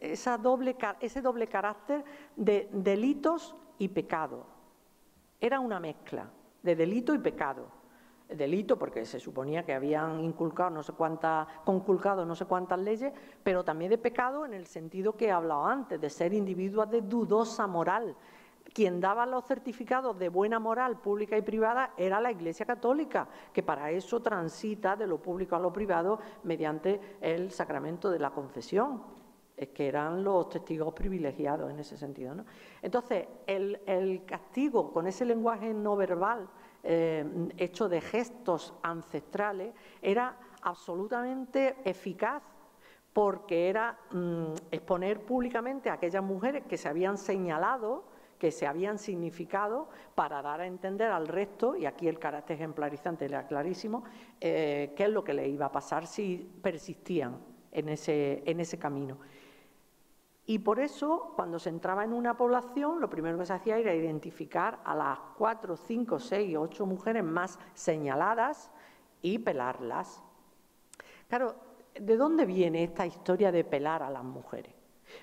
esa doble, ese doble carácter de delitos y pecado era una mezcla de delito y pecado. Delito porque se suponía que habían inculcado no sé cuántas, conculcado no sé cuántas leyes, pero también de pecado en el sentido que he hablado antes, de ser individuos de dudosa moral. Quien daba los certificados de buena moral pública y privada era la Iglesia Católica, que para eso transita de lo público a lo privado mediante el sacramento de la confesión es que eran los testigos privilegiados en ese sentido. ¿no? Entonces, el, castigo con ese lenguaje no verbal eh, hecho de gestos ancestrales, era absolutamente eficaz porque era mm, exponer públicamente a aquellas mujeres que se habían señalado, que se habían significado, para dar a entender al resto, y aquí el carácter ejemplarizante era clarísimo, eh, qué es lo que le iba a pasar si persistían en ese, en ese camino. Y por eso, cuando se entraba en una población, lo primero que se hacía era identificar a las cuatro, cinco, seis, ocho mujeres más señaladas y pelarlas. Claro, ¿de dónde viene esta historia de pelar a las mujeres?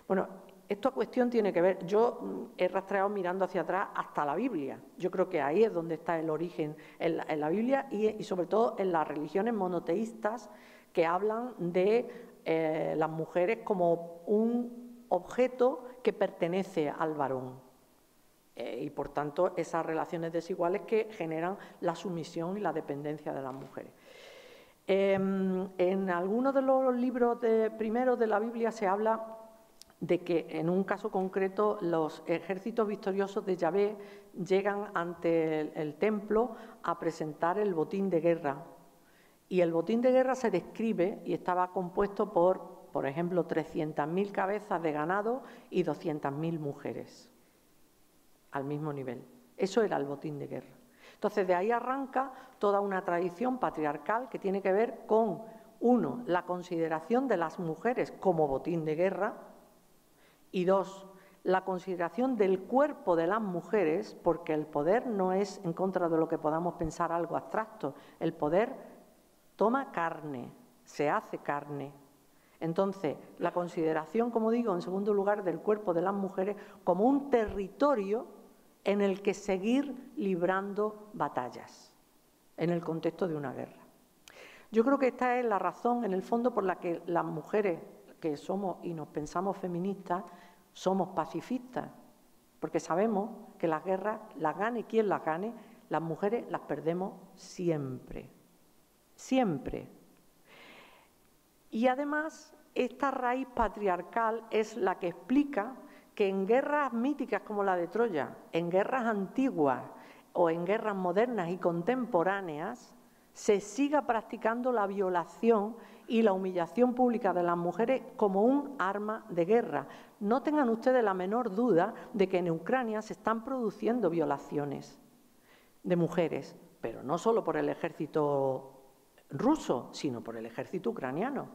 Bueno, esta cuestión tiene que ver, yo mm, he rastreado mirando hacia atrás hasta la Biblia. Yo creo que ahí es donde está el origen en la, Biblia y, sobre todo en las religiones monoteístas que hablan de eh, las mujeres como un objeto que pertenece al varón. Eh, y por tanto, esas relaciones desiguales que generan la sumisión y la dependencia de las mujeres. Em, en algunos de los libros de, primeros de la Biblia se habla de que en un caso concreto los ejércitos victoriosos de Yahvé llegan ante el templo a presentar el botín de guerra. Y el botín de guerra se describe y estaba compuesto por por ejemplo, 300.000 cabezas de ganado y 200.000 mujeres al mismo nivel. Eso era el botín de guerra. Entonces, de ahí arranca toda una tradición patriarcal que tiene que ver con, uno, la consideración de las mujeres como botín de guerra y dos, la consideración del cuerpo de las mujeres, porque el poder no es en contra de lo que podamos pensar algo abstracto, el poder toma carne, se hace carne, entonces, la consideración, como digo, en segundo lugar, del cuerpo de las mujeres como un territorio en el que seguir librando batallas, en el contexto de una guerra. Yo creo que esta es la razón, en el fondo, por la que las mujeres que somos y nos pensamos feministas, somos pacifistas, porque sabemos que las guerras, las gane quien las gane, las mujeres las perdemos siempre, siempre. Y además, esta raíz patriarcal es la que explica que en guerras míticas como la de Troya, en guerras antiguas o en guerras modernas y contemporáneas, se siga practicando la violación y la humillación pública de las mujeres como un arma de guerra. No tengan ustedes la menor duda de que en Ucrania se están produciendo violaciones de mujeres, pero no solo por el ejército ruso, sino por el ejército ucraniano.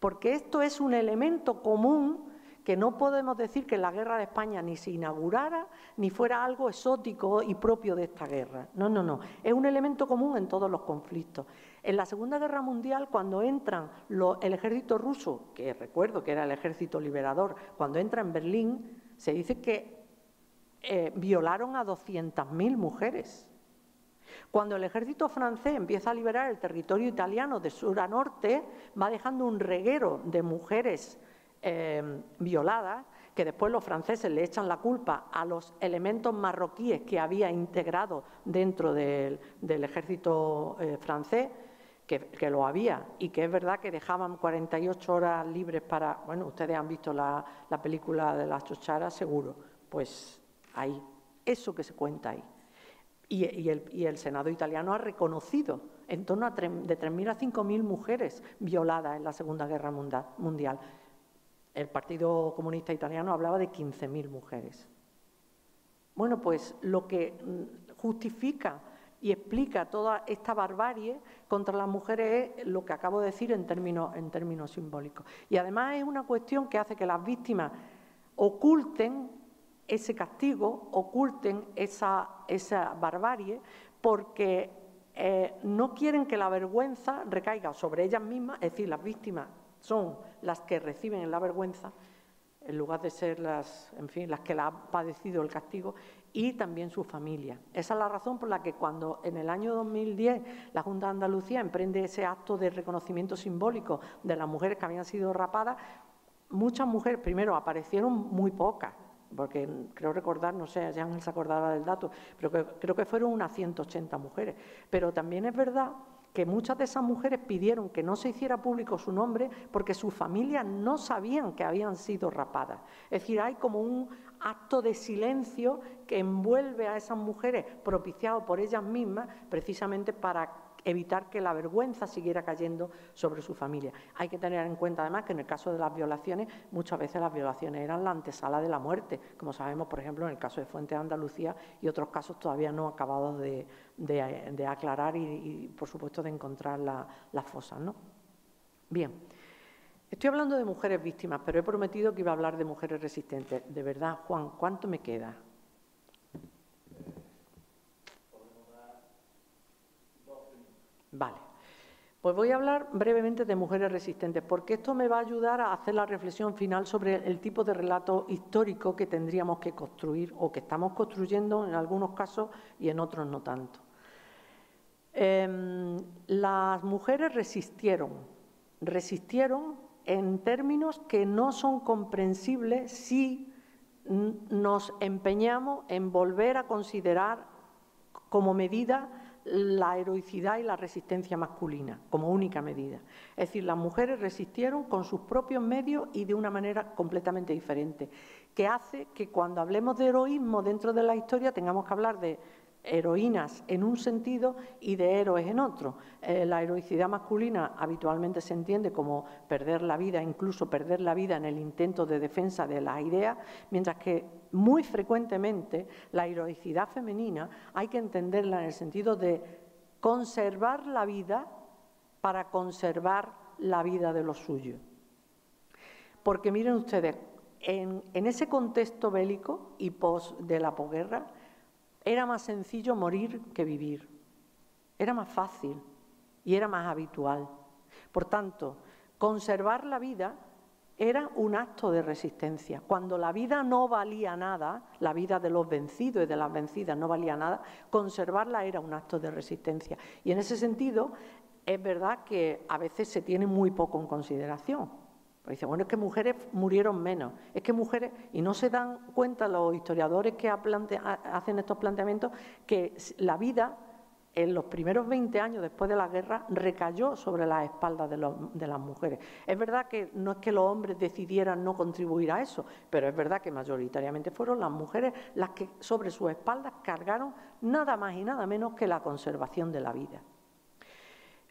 Porque esto es un elemento común que no podemos decir que la guerra de España ni se inaugurara ni fuera algo exótico y propio de esta guerra. No, no, no. Es un elemento común en todos los conflictos. En la Segunda Guerra Mundial, cuando entran el ejército ruso, que recuerdo que era el ejército liberador, cuando entra en Berlín, se dice que eh, violaron a 200.000 mujeres. Cuando el ejército francés empieza a liberar el territorio italiano de sur a norte, va dejando un reguero de mujeres eh, violadas, que después los franceses le echan la culpa a los elementos marroquíes que había integrado dentro del, ejército eh, francés, que, lo había, y que es verdad que dejaban 48 horas libres para, bueno, ustedes han visto la, la película de las chocharas, seguro, pues ahí, eso que se cuenta ahí. Y, el, Senado italiano ha reconocido en torno a de 3.000 a 5.000 mujeres violadas en la Segunda Guerra Mundial. El Partido Comunista Italiano hablaba de 15.000 mujeres. Bueno, pues lo que mm, justifica y explica toda esta barbarie contra las mujeres es lo que acabo de decir en términos, en términos simbólicos. Y además es una cuestión que hace que las víctimas oculten ese castigo, oculten esa, esa barbarie, porque eh, no quieren que la vergüenza recaiga sobre ellas mismas, es decir, las víctimas son las que reciben la vergüenza, en lugar de ser las, en fin, las que la han padecido el castigo, y también su familia. Esa es la razón por la que cuando en el año 2010 la Junta de Andalucía emprende ese acto de reconocimiento simbólico de las mujeres que habían sido rapadas, muchas mujeres, primero, aparecieron muy pocas, porque creo recordar, no sé, ya se acordaba del dato, pero creo que fueron unas 180 mujeres. Pero también es verdad que muchas de esas mujeres pidieron que no se hiciera público su nombre porque sus familias no sabían que habían sido rapadas. Es decir, hay como un acto de silencio que envuelve a esas mujeres propiciado por ellas mismas precisamente para evitar que la vergüenza siguiera cayendo sobre su familia. Hay que tener en cuenta además que en el caso de las violaciones, muchas veces las violaciones eran la antesala de la muerte, como sabemos, por ejemplo, en el caso de Fuente de Andalucía y otros casos todavía no acabados de, aclarar y, por supuesto, de encontrar las fosas. ¿no? Bien. Estoy hablando de mujeres víctimas, pero he prometido que iba a hablar de mujeres resistentes. De verdad, Juan, ¿cuánto me queda? Vale. Pues voy a hablar brevemente de mujeres resistentes, porque esto me va a ayudar a hacer la reflexión final sobre el tipo de relato histórico que tendríamos que construir o que estamos construyendo en algunos casos y en otros no tanto. Em, las mujeres resistieron, resistieron en términos que no son comprensibles si nos empeñamos en volver a considerar como medida la heroicidad y la resistencia masculina como única medida. Es decir, las mujeres resistieron con sus propios medios y de una manera completamente diferente, que hace que cuando hablemos de heroísmo dentro de la historia tengamos que hablar de heroínas en un sentido y de héroes en otro. Eh, la heroicidad masculina habitualmente se entiende como perder la vida, incluso perder la vida en el intento de defensa de las ideas, mientras que muy frecuentemente la heroicidad femenina hay que entenderla en el sentido de conservar la vida para conservar la vida de los suyos. Porque miren ustedes, en, ese contexto bélico y post de la posguerra, era más sencillo morir que vivir. Era más fácil y era más habitual. Por tanto, conservar la vida era un acto de resistencia. Cuando la vida no valía nada, la vida de los vencidos y de las vencidas no valía nada, conservarla era un acto de resistencia. Y en ese sentido, es verdad que a veces se tiene muy poco en consideración. Pues dice, bueno, es que mujeres murieron menos, es que mujeres, y no se dan cuenta los historiadores que hacen estos planteamientos, que la vida en los primeros 20 años después de la guerra recayó sobre las espaldas de, de, las mujeres. Es verdad que no es que los hombres decidieran no contribuir a eso, pero es verdad que mayoritariamente fueron las mujeres las que sobre sus espaldas cargaron nada más y nada menos que la conservación de la vida.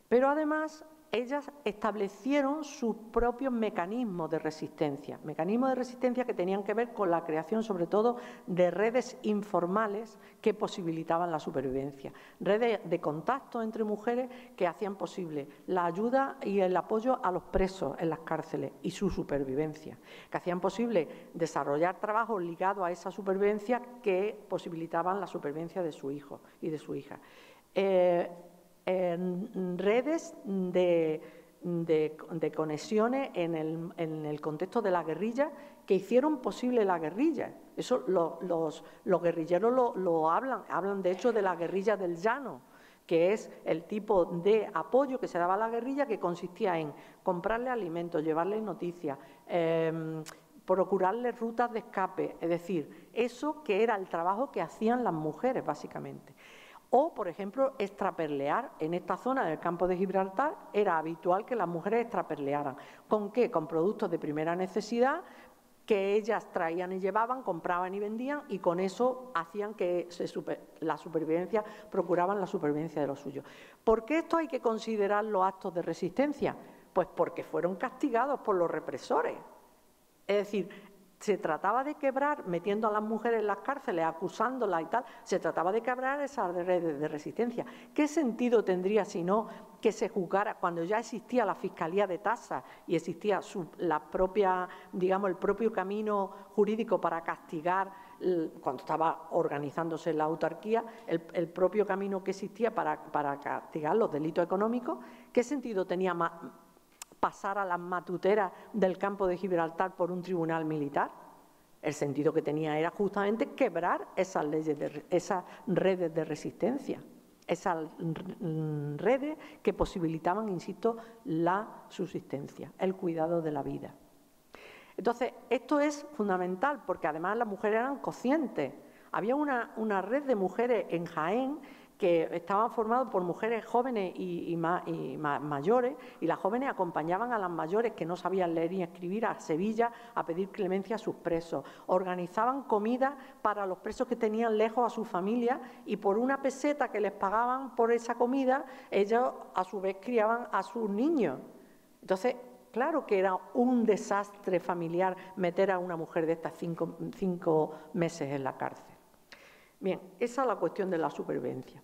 Pero además ellas establecieron sus propios mecanismos de resistencia, mecanismos de resistencia que tenían que ver con la creación sobre todo de redes informales que posibilitaban la supervivencia, redes de contacto entre mujeres que hacían posible la ayuda y el apoyo a los presos en las cárceles y su supervivencia, que hacían posible desarrollar trabajos ligados a esa supervivencia que posibilitaban la supervivencia de su hijo y de su hija. Eh, redes de, conexiones en el, contexto de la guerrilla que hicieron posible la guerrilla. Eso los, guerrilleros lo, hablan, hablan de hecho de la guerrilla del llano, que es el tipo de apoyo que se daba a la guerrilla que consistía en comprarle alimentos, llevarle noticias, em, procurarle rutas de escape, es decir, eso que era el trabajo que hacían las mujeres básicamente. O, por ejemplo, extraperlear. En esta zona del campo de Gibraltar era habitual que las mujeres extraperlearan. ¿Con qué? Con productos de primera necesidad que ellas traían y llevaban, compraban y vendían y con eso hacían que la supervivencia, procuraban la supervivencia de los suyos. ¿Por qué esto hay que considerar los actos de resistencia? Pues porque fueron castigados por los represores. Es decir, se trataba de quebrar, metiendo a las mujeres en las cárceles, acusándolas y tal, se trataba de quebrar esas redes de resistencia. ¿Qué sentido tendría si no que se juzgara cuando ya existía la Fiscalía de Tasas y existía la propia, digamos, el propio camino jurídico para castigar, cuando estaba organizándose la autarquía, el, propio camino que existía para, para castigar los delitos económicos? ¿Qué sentido tenía más? Pasar a las matuteras del campo de Gibraltar por un tribunal militar. El sentido que tenía era justamente quebrar esas leyes, de, esas redes de resistencia, esas redes que posibilitaban, insisto, la subsistencia, el cuidado de la vida. Entonces, esto es fundamental porque además las mujeres eran conscientes. Había una, una red de mujeres en Jaén que estaban formados por mujeres jóvenes y, mayores, y las jóvenes acompañaban a las mayores que no sabían leer ni escribir a Sevilla a pedir clemencia a sus presos. Organizaban comida para los presos que tenían lejos a su familia y por una peseta que les pagaban por esa comida, ellos a su vez criaban a sus niños. Entonces, claro que era un desastre familiar meter a una mujer de estas cinco meses en la cárcel. Bien, esa es la cuestión de la supervivencia.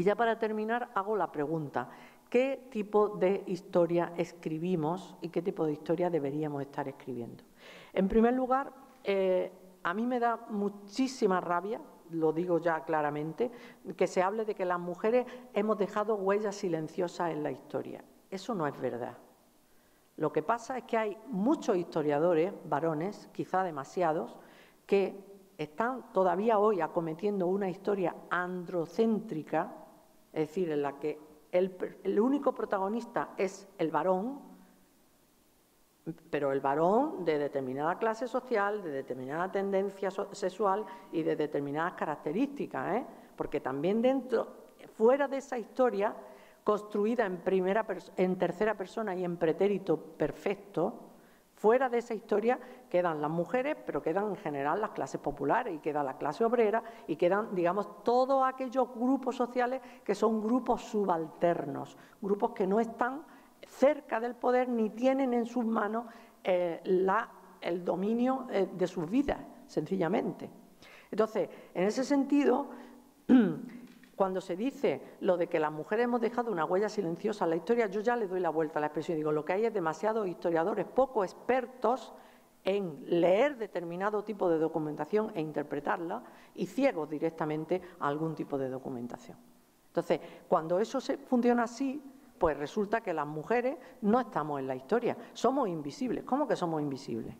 Y ya para terminar hago la pregunta, ¿qué tipo de historia escribimos y qué tipo de historia deberíamos estar escribiendo? En primer lugar, eh, a mí me da muchísima rabia, lo digo ya claramente, que se hable de que las mujeres hemos dejado huellas silenciosas en la historia. Eso no es verdad. Lo que pasa es que hay muchos historiadores, varones, quizá demasiados, que están todavía hoy acometiendo una historia androcéntrica, es decir, en la que el, único protagonista es el varón, pero el varón de determinada clase social, de determinada tendencia sexual y de determinadas características, ¿eh? porque también dentro, fuera de esa historia, construida en, primera, en tercera persona y en pretérito perfecto, Fuera de esa historia quedan las mujeres, pero quedan en general las clases populares y queda la clase obrera y quedan, digamos, todos aquellos grupos sociales que son grupos subalternos, grupos que no están cerca del poder ni tienen en sus manos eh, el dominio eh, de sus vidas, sencillamente. Entonces, en ese sentido, [clears throat] Cuando se dice lo de que las mujeres hemos dejado una huella silenciosa en la historia, yo ya le doy la vuelta a la expresión. Digo, lo que hay es demasiados historiadores poco expertos en leer determinado tipo de documentación e interpretarla y ciegos directamente a algún tipo de documentación. Entonces, cuando eso se funciona así, pues resulta que las mujeres no estamos en la historia, somos invisibles. ¿Cómo que somos invisibles?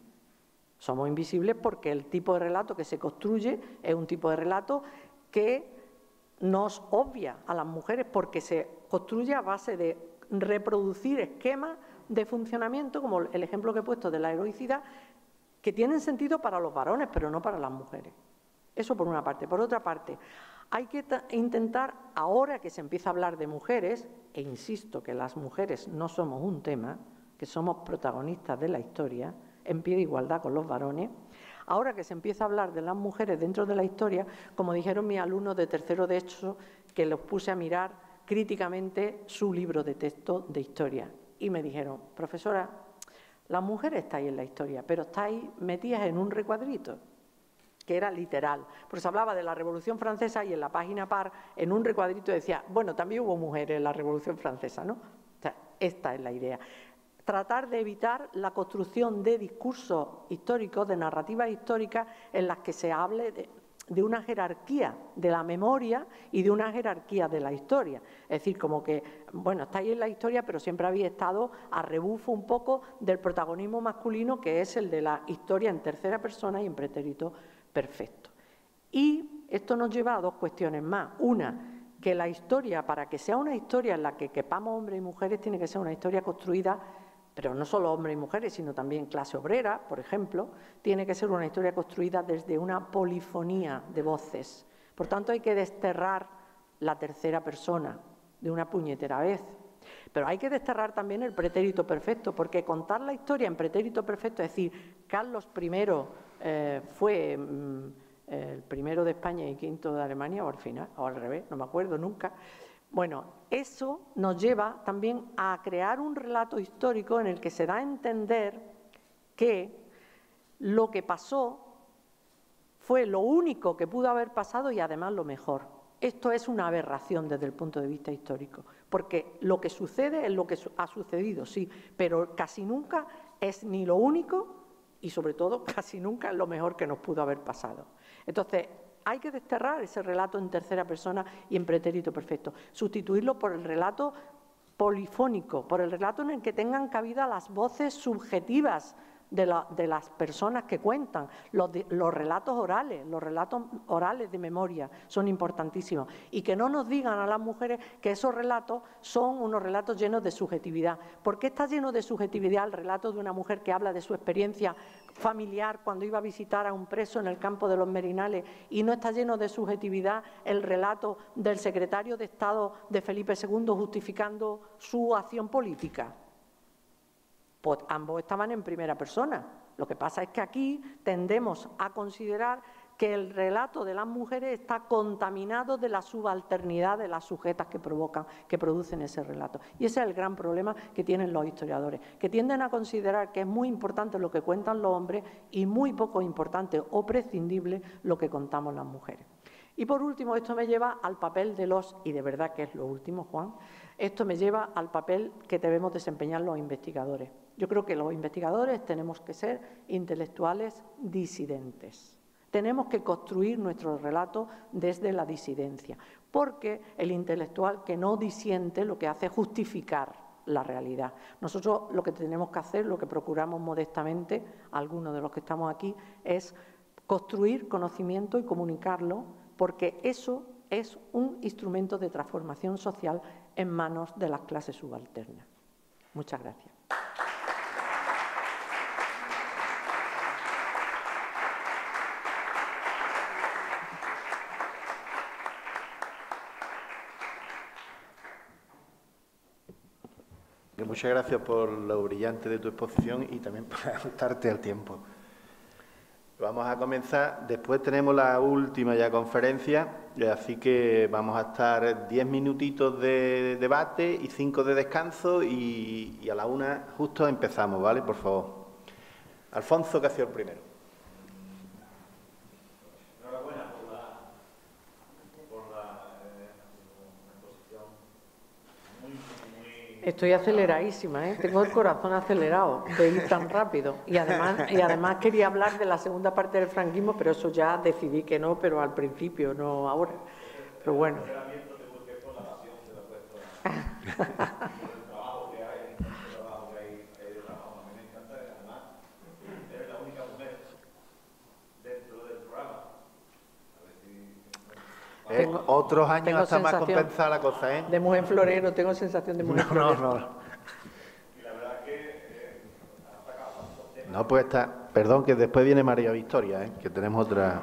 Somos invisibles porque el tipo de relato que se construye es un tipo de relato que nos obvia a las mujeres porque se construye a base de reproducir esquemas de funcionamiento, como el ejemplo que he puesto de la heroicidad, que tienen sentido para los varones, pero no para las mujeres. Eso por una parte. Por otra parte, hay que intentar, ahora que se empieza a hablar de mujeres, e insisto que las mujeres no somos un tema, que somos protagonistas de la historia, en pie de igualdad con los varones, Ahora que se empieza a hablar de las mujeres dentro de la historia, como dijeron mis alumnos de tercero de hecho, que los puse a mirar críticamente su libro de texto de historia. Y me dijeron, profesora, las mujeres estáis en la historia, pero estáis metidas en un recuadrito que era literal, porque se hablaba de la Revolución Francesa y en la página par, en un recuadrito decía, bueno, también hubo mujeres en la Revolución Francesa, ¿no? Esta es la idea tratar de evitar la construcción de discursos históricos, de narrativas históricas en las que se hable de, una jerarquía de la memoria y de una jerarquía de la historia. Es decir, como que, bueno, estáis en la historia, pero siempre habéis estado a rebufo un poco del protagonismo masculino, que es el de la historia en tercera persona y en pretérito perfecto. Y esto nos lleva a dos cuestiones más. Una, que la historia, para que sea una historia en la que quepamos hombres y mujeres, tiene que ser una historia construida pero no solo hombres y mujeres, sino también clase obrera, por ejemplo, tiene que ser una historia construida desde una polifonía de voces. Por tanto, hay que desterrar la tercera persona de una puñetera vez. Pero hay que desterrar también el pretérito perfecto, porque contar la historia en pretérito perfecto, es decir, Carlos I eh, fue mm, el primero de España y quinto de Alemania, o al final, o al revés, no me acuerdo nunca, bueno, eso nos lleva también a crear un relato histórico en el que se da a entender que lo que pasó fue lo único que pudo haber pasado y además lo mejor. Esto es una aberración desde el punto de vista histórico, porque lo que sucede es lo que ha sucedido, sí, pero casi nunca es ni lo único y sobre todo [laughs] casi nunca es lo mejor que nos pudo haber pasado. Entonces, hay que desterrar ese relato en tercera persona y en pretérito perfecto, sustituirlo por el relato polifónico, por el relato en el que tengan cabida las voces subjetivas de, las personas que cuentan, los, los, relatos orales, los relatos orales de memoria son importantísimos. Y que no nos digan a las mujeres que esos relatos son unos relatos llenos de subjetividad. ¿Por qué está lleno de subjetividad el relato de una mujer que habla de su experiencia familiar cuando iba a visitar a un preso en el campo de los Merinales y no está lleno de subjetividad el relato del secretario de Estado de Felipe II justificando su acción política? Pues ambos estaban en primera persona. Lo que pasa es que aquí tendemos a considerar que el relato de las mujeres está contaminado de la subalternidad de las sujetas que provocan, que producen ese relato. Y ese es el gran problema que tienen los historiadores, que tienden a considerar que es muy importante lo que cuentan los hombres y muy poco importante o prescindible lo que contamos las mujeres. Y por último, esto me lleva al papel de los, y de verdad que es lo último, Juan, esto me lleva al papel que debemos desempeñar los investigadores. Yo creo que los investigadores tenemos que ser intelectuales disidentes. Tenemos que construir nuestro relato desde la disidencia, porque el intelectual que no disiente lo que hace es justificar la realidad. Nosotros lo que tenemos que hacer, lo que procuramos modestamente, algunos de los que estamos aquí, es construir conocimiento y comunicarlo, porque eso es un instrumento de transformación social en manos de las clases subalternas. Muchas gracias. Muchas gracias por lo brillante de tu exposición y también por [laughs] ajustarte al tiempo. Vamos a comenzar. Después tenemos la última ya conferencia, así que vamos a estar diez minutitos de debate y cinco de descanso y, a la una justo empezamos, ¿vale? Por favor. Alfonso, que ha sido el primero. Estoy aceleradísima, ¿eh? tengo el corazón acelerado de ir tan rápido. Y además, y además quería hablar de la segunda parte del franquismo, pero eso ya decidí que no, pero al principio, no ahora. Pero bueno. [laughs] ¿Eh? Otros años hasta más compensada la cosa, ¿eh? De mujer florero, tengo sensación de mujer florero. [laughs] No, no. No, pues está. Perdón, que después viene María Victoria, ¿eh? que tenemos otra.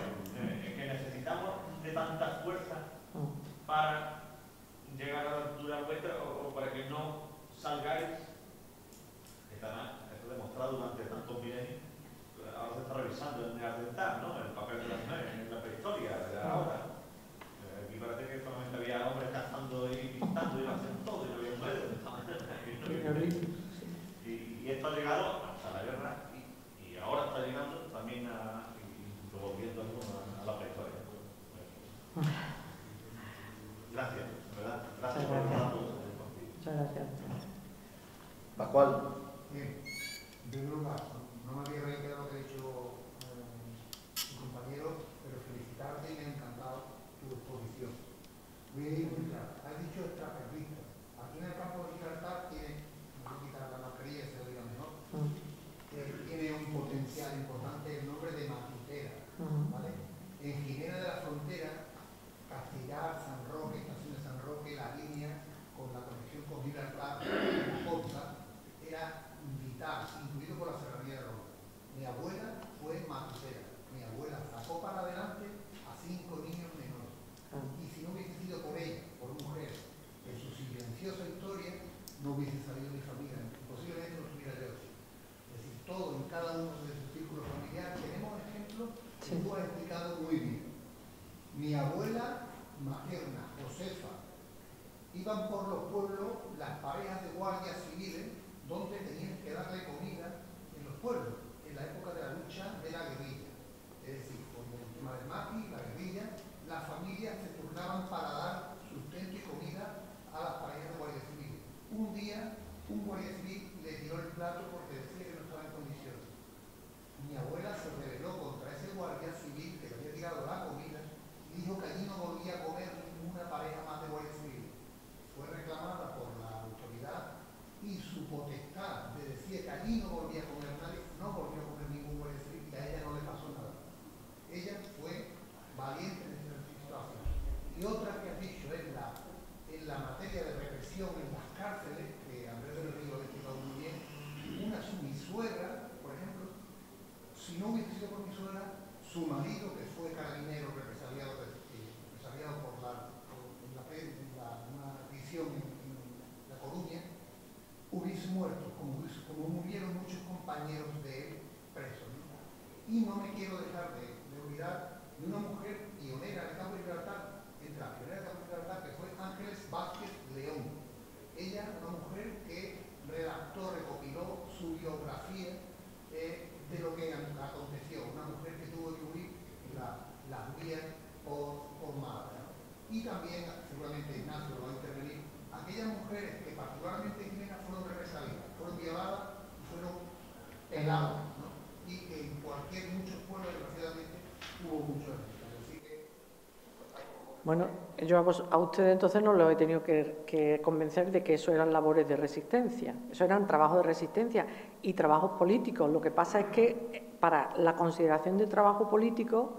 Bueno, yo a, vos- a ustedes entonces no los he tenido que, que convencer de que eso eran labores de resistencia, eso eran trabajos de resistencia y trabajos políticos. Lo que pasa es que eh, para la consideración de trabajo político,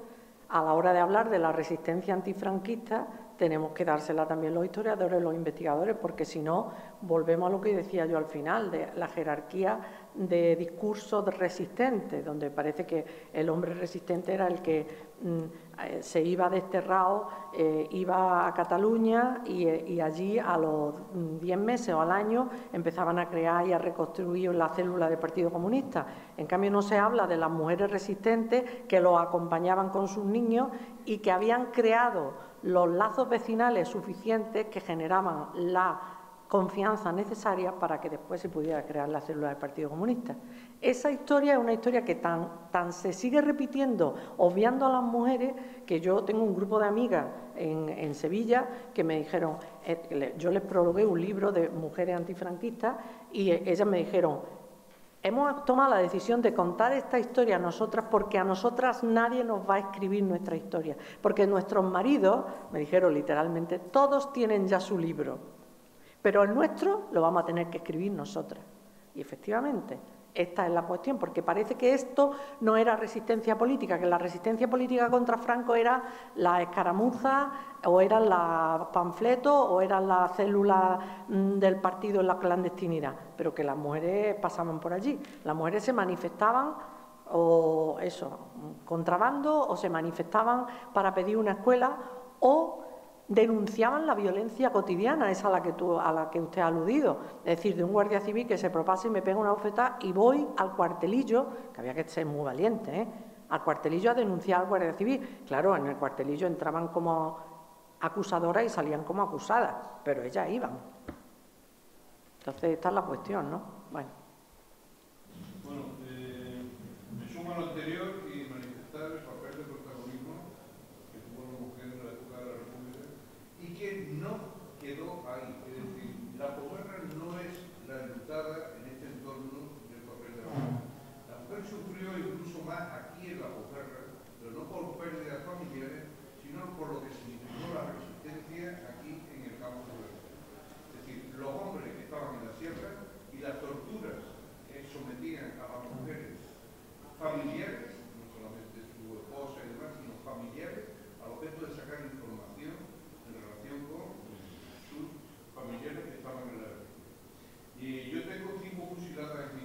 a la hora de hablar de la resistencia antifranquista, tenemos que dársela también los historiadores, los investigadores, porque si no, volvemos a lo que decía yo al final, de la jerarquía de discursos resistentes, donde parece que el hombre resistente era el que mm, eh, se iba desterrado, eh, iba a Cataluña y, eh, y allí a los 10 meses o al año empezaban a crear y a reconstruir la célula del Partido Comunista. En cambio, no se habla de las mujeres resistentes que los acompañaban con sus niños y que habían creado los lazos vecinales suficientes que generaban la confianza necesaria para que después se pudiera crear la célula del Partido Comunista. Esa historia es una historia que tan, se sigue repitiendo, obviando a las mujeres, que yo tengo un grupo de amigas en, Sevilla que me dijeron, eh, yo les prologué un libro de mujeres antifranquistas y ellas me dijeron, hemos tomado la decisión de contar esta historia a nosotras porque a nosotras nadie nos va a escribir nuestra historia, porque nuestros maridos, me dijeron literalmente, todos tienen ya su libro. Pero el nuestro lo vamos a tener que escribir nosotras. Y efectivamente, esta es la cuestión, porque parece que esto no era resistencia política, que la resistencia política contra Franco era la escaramuza, o eran los panfletos, o eran las células mm, del partido en la clandestinidad, pero que las mujeres pasaban por allí. Las mujeres se manifestaban o eso, contrabando, o se manifestaban para pedir una escuela, o denunciaban la violencia cotidiana, esa a la que tú, a la que usted ha aludido, es decir, de un guardia civil que se propasa y me pega una bofetada y voy al cuartelillo, que había que ser muy valiente, ¿eh? al cuartelillo a denunciar al guardia civil. Claro, en el cuartelillo entraban como acusadoras y salían como acusadas, pero ellas iban. Entonces, esta es la cuestión, ¿no? Bueno. Bueno, eh, me sumo a lo anterior program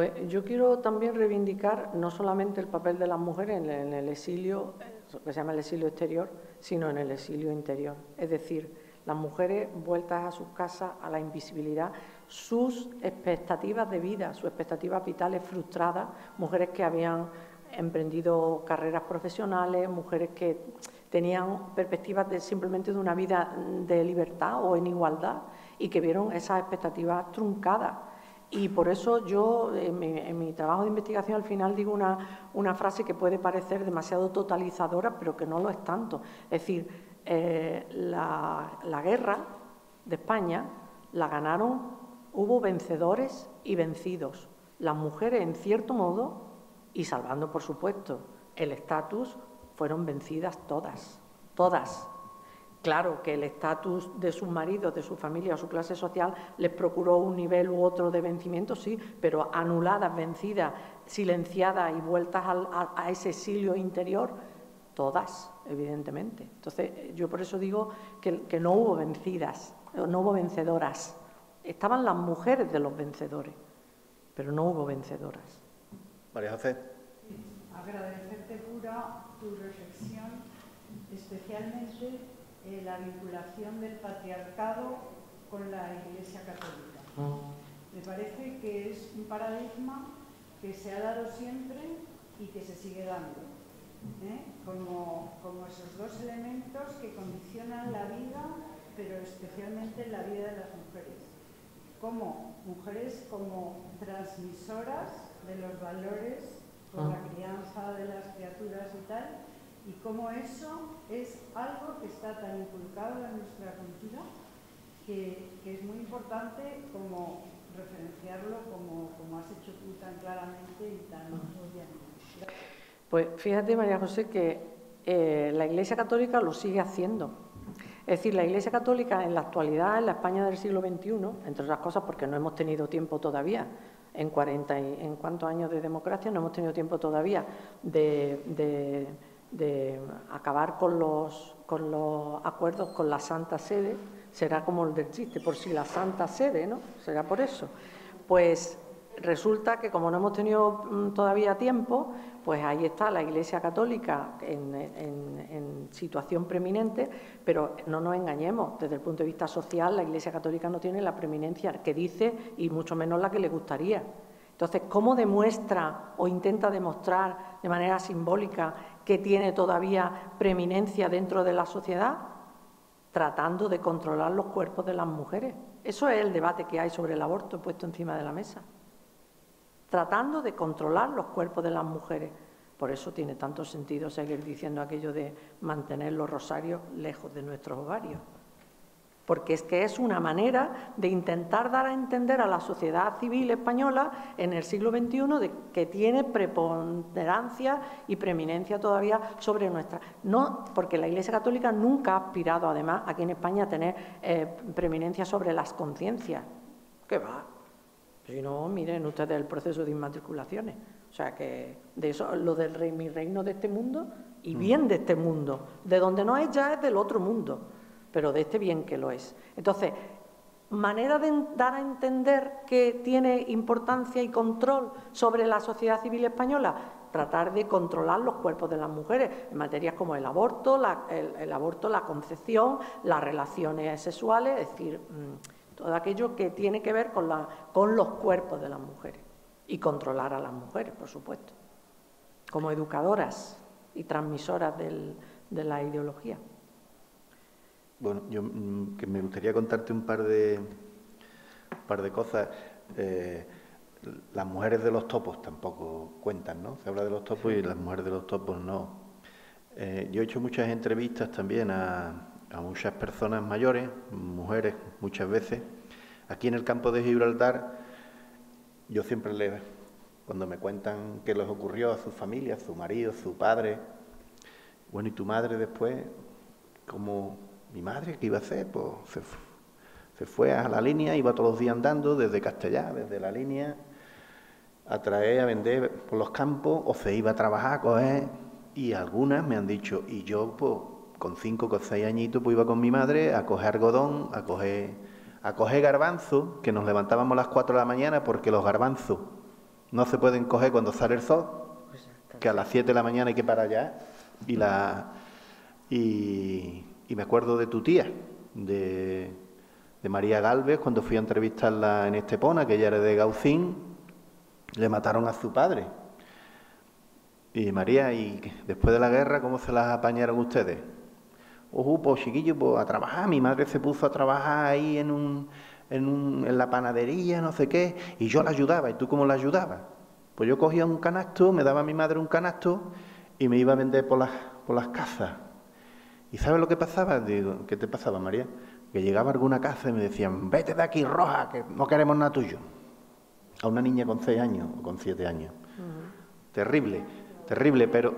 Pues yo quiero también reivindicar no solamente el papel de las mujeres en el, exilio, eh, que se llama el exilio exterior, sino en el exilio interior. Es decir, las mujeres vueltas a sus casas, a la invisibilidad, sus expectativas de vida, sus expectativas vitales frustradas, mujeres que habían emprendido carreras profesionales, mujeres que tenían perspectivas de, simplemente de una vida de libertad o en igualdad y que vieron esas expectativas truncadas. Y por eso yo, en mi, en mi, trabajo de investigación, al final digo una, frase que puede parecer demasiado totalizadora, pero que no lo es tanto. Es decir, eh, la guerra de España la ganaron, hubo vencedores y vencidos. Las mujeres, en cierto modo, y salvando, por supuesto, el estatus, fueron vencidas todas, todas. Claro que el estatus de sus maridos, de su familia o su clase social les procuró un nivel u otro de vencimiento, sí, pero anuladas, vencidas, silenciadas y vueltas al, a, a, ese exilio interior, todas, evidentemente. Entonces, yo por eso digo que, que no hubo vencidas, no hubo vencedoras. Estaban las mujeres de los vencedores, pero no hubo vencedoras. María José. Agradecerte, Pura, tu reflexión, especialmente eh, la vinculación del patriarcado con la Iglesia Católica. Mm. Me parece que es un paradigma que se ha dado siempre y que se sigue dando, ¿eh? como, como esos dos elementos que condicionan la vida, pero especialmente la vida de las mujeres. Como mujeres como transmisoras de los valores por la crianza de las criaturas y tal, y cómo eso es algo que está tan inculcado en nuestra cultura que, que es muy importante como referenciarlo como, como, has hecho tú tan claramente y tan obviamente. Pues fíjate, María José, que eh, la Iglesia Católica lo sigue haciendo. Es decir, la Iglesia Católica en la actualidad, en la España del siglo XXI, entre otras cosas porque no hemos tenido tiempo todavía, en 40 y, en cuántos años de democracia, no hemos tenido tiempo todavía de, de de acabar con los, con los acuerdos con la Santa Sede, será como el del chiste, por si la Santa Sede, ¿no? Será por eso. Pues resulta que como no hemos tenido mm, todavía tiempo, pues ahí está la Iglesia Católica en, en, en, situación preeminente, pero no nos engañemos, desde el punto de vista social la Iglesia Católica no tiene la preeminencia que dice y mucho menos la que le gustaría. Entonces, ¿cómo demuestra o intenta demostrar de manera simbólica que tiene todavía preeminencia dentro de la sociedad? Tratando de controlar los cuerpos de las mujeres. Eso es el debate que hay sobre el aborto puesto encima de la mesa. Tratando de controlar los cuerpos de las mujeres. Por eso tiene tanto sentido seguir diciendo aquello de mantener los rosarios lejos de nuestros ovarios porque es que es una manera de intentar dar a entender a la sociedad civil española en el siglo XXI de que tiene preponderancia y preeminencia todavía sobre nuestra. No, porque la Iglesia Católica nunca ha aspirado, además, aquí en España a tener eh, preeminencia sobre las conciencias. ¿Qué va? Si no, miren ustedes el proceso de inmatriculaciones. O sea que de eso, lo del rey, mi reino de este mundo y bien de este mundo. De donde no es ya es del otro mundo, pero de este bien que lo es. Entonces, manera de dar a entender que tiene importancia y control sobre la sociedad civil española, tratar de controlar los cuerpos de las mujeres en materias como el aborto, la, el, aborto, la concepción, las relaciones sexuales, es decir, mm, todo aquello que tiene que ver con, los cuerpos de las mujeres y controlar a las mujeres, por supuesto, como educadoras y transmisoras de la ideología. Bueno, yo mm, que me gustaría contarte un par de, un par de cosas. Eh, las mujeres de los topos tampoco cuentan, ¿no? Se habla de los topos y las mujeres de los topos no. Eh, yo he hecho muchas entrevistas también a, a muchas personas mayores, mujeres muchas veces. Aquí en el campo de Gibraltar, yo siempre les, cuando me cuentan qué les ocurrió a su familia, a su marido, a su padre, bueno, ¿y tu madre después? Como mi madre, ¿qué iba a hacer? Pues se, se fue a la línea, iba todos los días andando desde Castellá, desde la línea, a traer, a vender por los campos, o se iba a trabajar, a coger, y algunas me han dicho, y yo pues con cinco o seis añitos pues iba con mi madre a coger algodón, a coger, a coger garbanzo, que nos levantábamos a las cuatro de la mañana porque los garbanzos no se pueden coger cuando sale el sol, que a las siete de la mañana hay que parar ya, y la y, me acuerdo de tu tía, de, de María Galvez, cuando fui a entrevistarla en Estepona, que ella era de Gaucín, le mataron a su padre. Y María, ¿y después de la guerra cómo se las apañaron ustedes? Ojo, pues chiquillo, pues a trabajar. Mi madre se puso a trabajar ahí en, un, en, un, en la panadería, no sé qué, y yo la ayudaba. ¿Y tú cómo la ayudabas? Pues yo cogía un canasto, me daba a mi madre un canasto y me iba a vender por las, por las casas. ¿Y sabes lo que pasaba? Digo, ¿qué te pasaba, María? Que llegaba a alguna casa y me decían, vete de aquí, roja, que no queremos nada tuyo a una niña con seis años o con siete años. Terrible, terrible, pero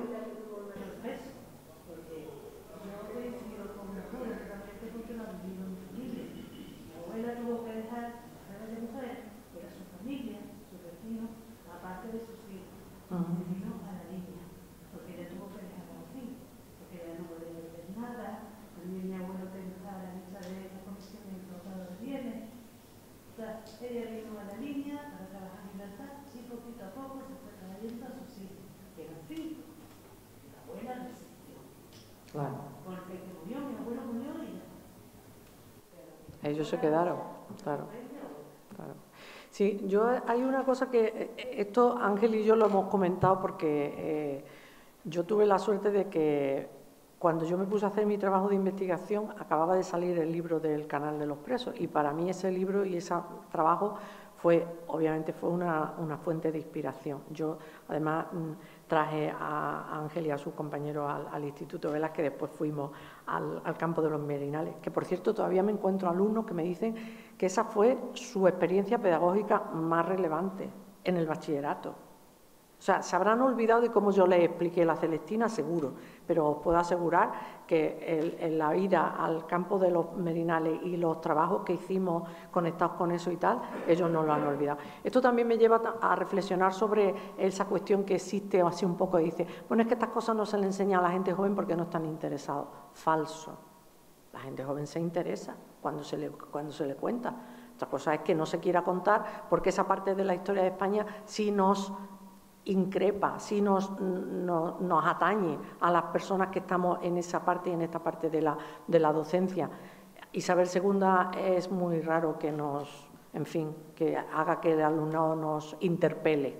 Ellos se quedaron, claro. Sí, yo hay una cosa que eh, esto Ángel y yo lo hemos comentado porque eh, yo tuve la suerte de que cuando yo me puse a hacer mi trabajo de investigación acababa de salir el libro del canal de los presos y para mí ese libro y ese trabajo fue, obviamente, fue una, fuente de inspiración. Yo, además, mm, traje a Ángel y a sus compañeros al, Instituto Velas, que después fuimos al, al, campo de los Merinales, que por cierto todavía me encuentro alumnos que me dicen que esa fue su experiencia pedagógica más relevante en el bachillerato. O sea, se habrán olvidado de cómo yo les expliqué la Celestina, seguro, pero os puedo asegurar que en la ida al campo de los Merinales y los trabajos que hicimos conectados con eso y tal, ellos no lo han olvidado. Esto también me lleva a reflexionar sobre esa cuestión que existe así un poco, dice, bueno, es que estas cosas no se le enseña a la gente joven porque no están interesados. Falso. La gente joven se interesa cuando se le, cuando se le cuenta. Otra cosa es que no se quiera contar porque esa parte de la historia de España sí nos increpa, si nos, nos atañe a las personas que estamos en esa parte y en esta parte de la, de la docencia. Isabel II es muy raro que nos, en fin, que haga que el alumnado nos interpele,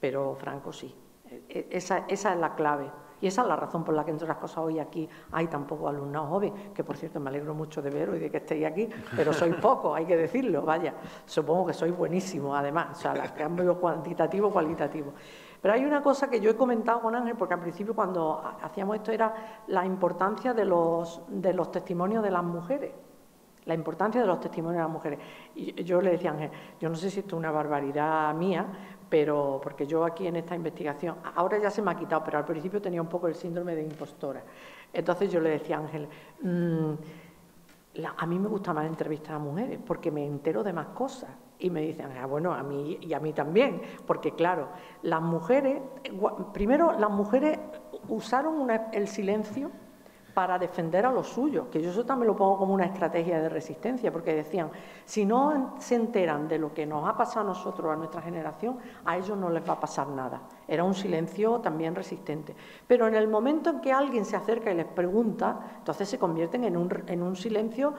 pero Franco sí. E, e, esa, esa es la clave. Y esa es la razón por la que, entre otras cosas, hoy aquí hay tan poco alumnado joven, que por cierto me alegro mucho de veros y de que estéis aquí, pero sois [laughs] poco, hay que decirlo, vaya. Supongo que sois buenísimos, además, o sea, el cambio cuantitativo, cualitativo. Pero hay una cosa que yo he comentado con Ángel, porque al principio cuando hacíamos esto era la importancia de los, de los testimonios de las mujeres la importancia de los testimonios de las mujeres. Y yo le decía a Ángel, yo no sé si esto es una barbaridad mía, pero porque yo aquí en esta investigación, ahora ya se me ha quitado, pero al principio tenía un poco el síndrome de impostora. Entonces yo le decía a Ángel, mm, a mí me gusta más entrevistar a mujeres porque me entero de más cosas. Y me dicen, ah, bueno, a mí y a mí también, porque claro, las mujeres, primero las mujeres usaron el silencio para defender a los suyos, que yo eso también lo pongo como una estrategia de resistencia, porque decían, si no se enteran de lo que nos ha pasado a nosotros, a nuestra generación, a ellos no les va a pasar nada. Era un silencio también resistente. Pero en el momento en que alguien se acerca y les pregunta, entonces se convierten en un, en un silencio,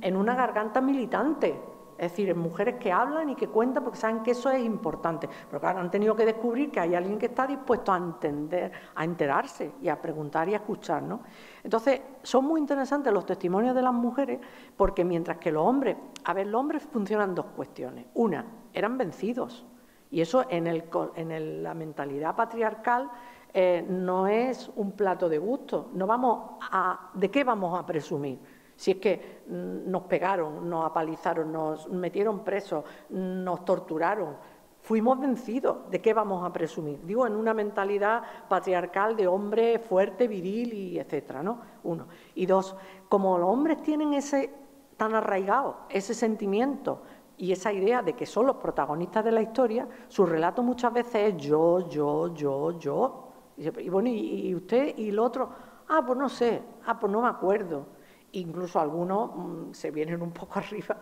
en una garganta militante, es decir, mujeres que hablan y que cuentan porque saben que eso es importante. Pero claro, han tenido que descubrir que hay alguien que está dispuesto a entender, a enterarse y a preguntar y a escuchar. ¿no? Entonces, son muy interesantes los testimonios de las mujeres porque mientras que los hombres, a ver, los hombres funcionan dos cuestiones. Una, eran vencidos. Y eso en, el, en la mentalidad patriarcal eh, no es un plato de gusto. No vamos a, ¿De qué vamos a presumir? Si es que mm, nos pegaron, nos apalizaron, nos metieron presos, nos torturaron, fuimos vencidos. ¿De qué vamos a presumir? Digo, en una mentalidad patriarcal de hombre fuerte, viril y etcétera, ¿no? Uno. Y dos, como los hombres tienen ese tan arraigado, ese sentimiento y esa idea de que son los protagonistas de la historia, su relato muchas veces es yo, yo, yo, yo. Y bueno, y usted y el otro, ah, pues no sé, ah, pues no me acuerdo incluso algunos mm, se vienen un poco [laughs] arriba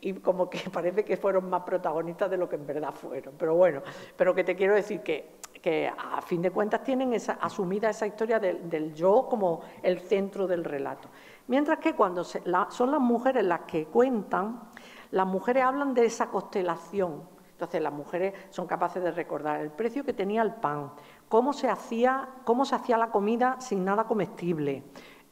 y, como que parece que fueron más protagonistas de lo que en verdad fueron. Pero bueno, pero que te quiero decir que, que a fin de cuentas tienen esa, asumida esa historia del, yo como el centro del relato. Mientras que cuando son las mujeres las que cuentan, las mujeres hablan de esa constelación. Entonces las mujeres son capaces de recordar el precio que tenía el pan, cómo se hacía, cómo se hacía la comida sin nada comestible,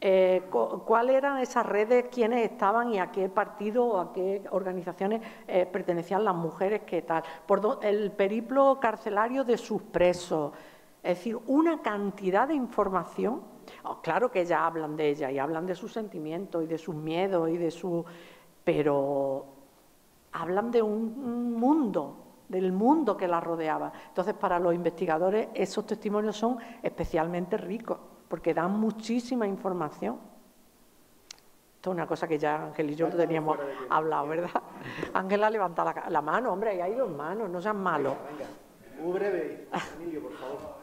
eh, cuáles eran esas redes, quiénes estaban y a qué partido o a qué organizaciones eh, pertenecían las mujeres, qué tal, por el periplo carcelario de sus presos, es decir, una cantidad de información. Oh, claro que ya hablan de ella y hablan de sus sentimientos y de sus miedos y de su, pero hablan de un mundo del mundo que la rodeaba. Entonces, para los investigadores, esos testimonios son especialmente ricos porque dan muchísima información. Esto es una cosa que ya Ángel y yo teníamos hablado, ¿verdad? [laughs] Ángela levanta la, la, mano, hombre, ahí hay dos manos, no sean malos. Venga, muy breve, Emilio, por favor.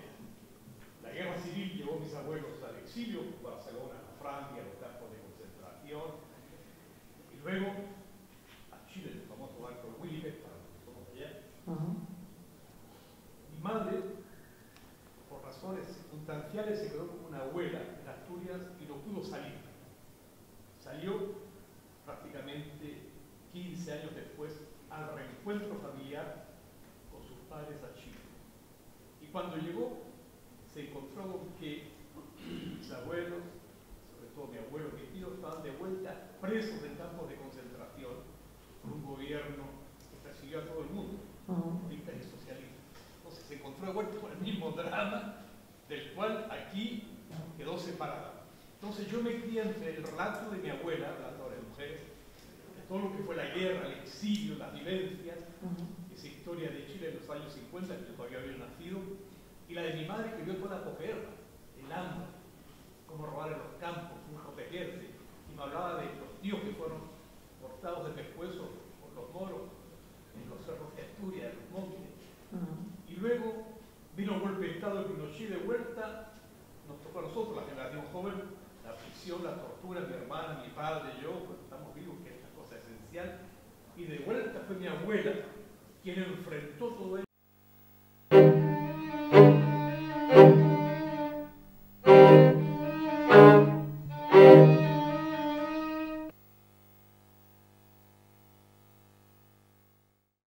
Cuando llegó, se encontró con que mis abuelos, sobre todo mi abuelo, mi tío, estaban de vuelta presos en campos de concentración por un gobierno que persiguió a todo el mundo, comunistas y socialistas. Entonces se encontró de vuelta con el mismo drama del cual aquí quedó separada. Entonces yo me crié relato de mi abuela, hablando de mujeres, de todo lo que fue la guerra, el exilio, las vivencias, esa historia de Chile en los años 50, que yo todavía había nacido, y la de mi madre que vio toda la posguerra, el hambre, cómo robar en los campos, cómo protegerse, y me hablaba de los tíos que fueron cortados de pescuezo por los moros en los cerros de Asturias, en los montes. Y luego vino el golpe de Estado de Pinochet de vuelta, nos tocó a nosotros, la generación joven, la la tortura, mi hermana, mi padre, yo, cuando estamos vivos, que es la cosa esencial. Y de vuelta fue mi abuela quien enfrentó todo ello.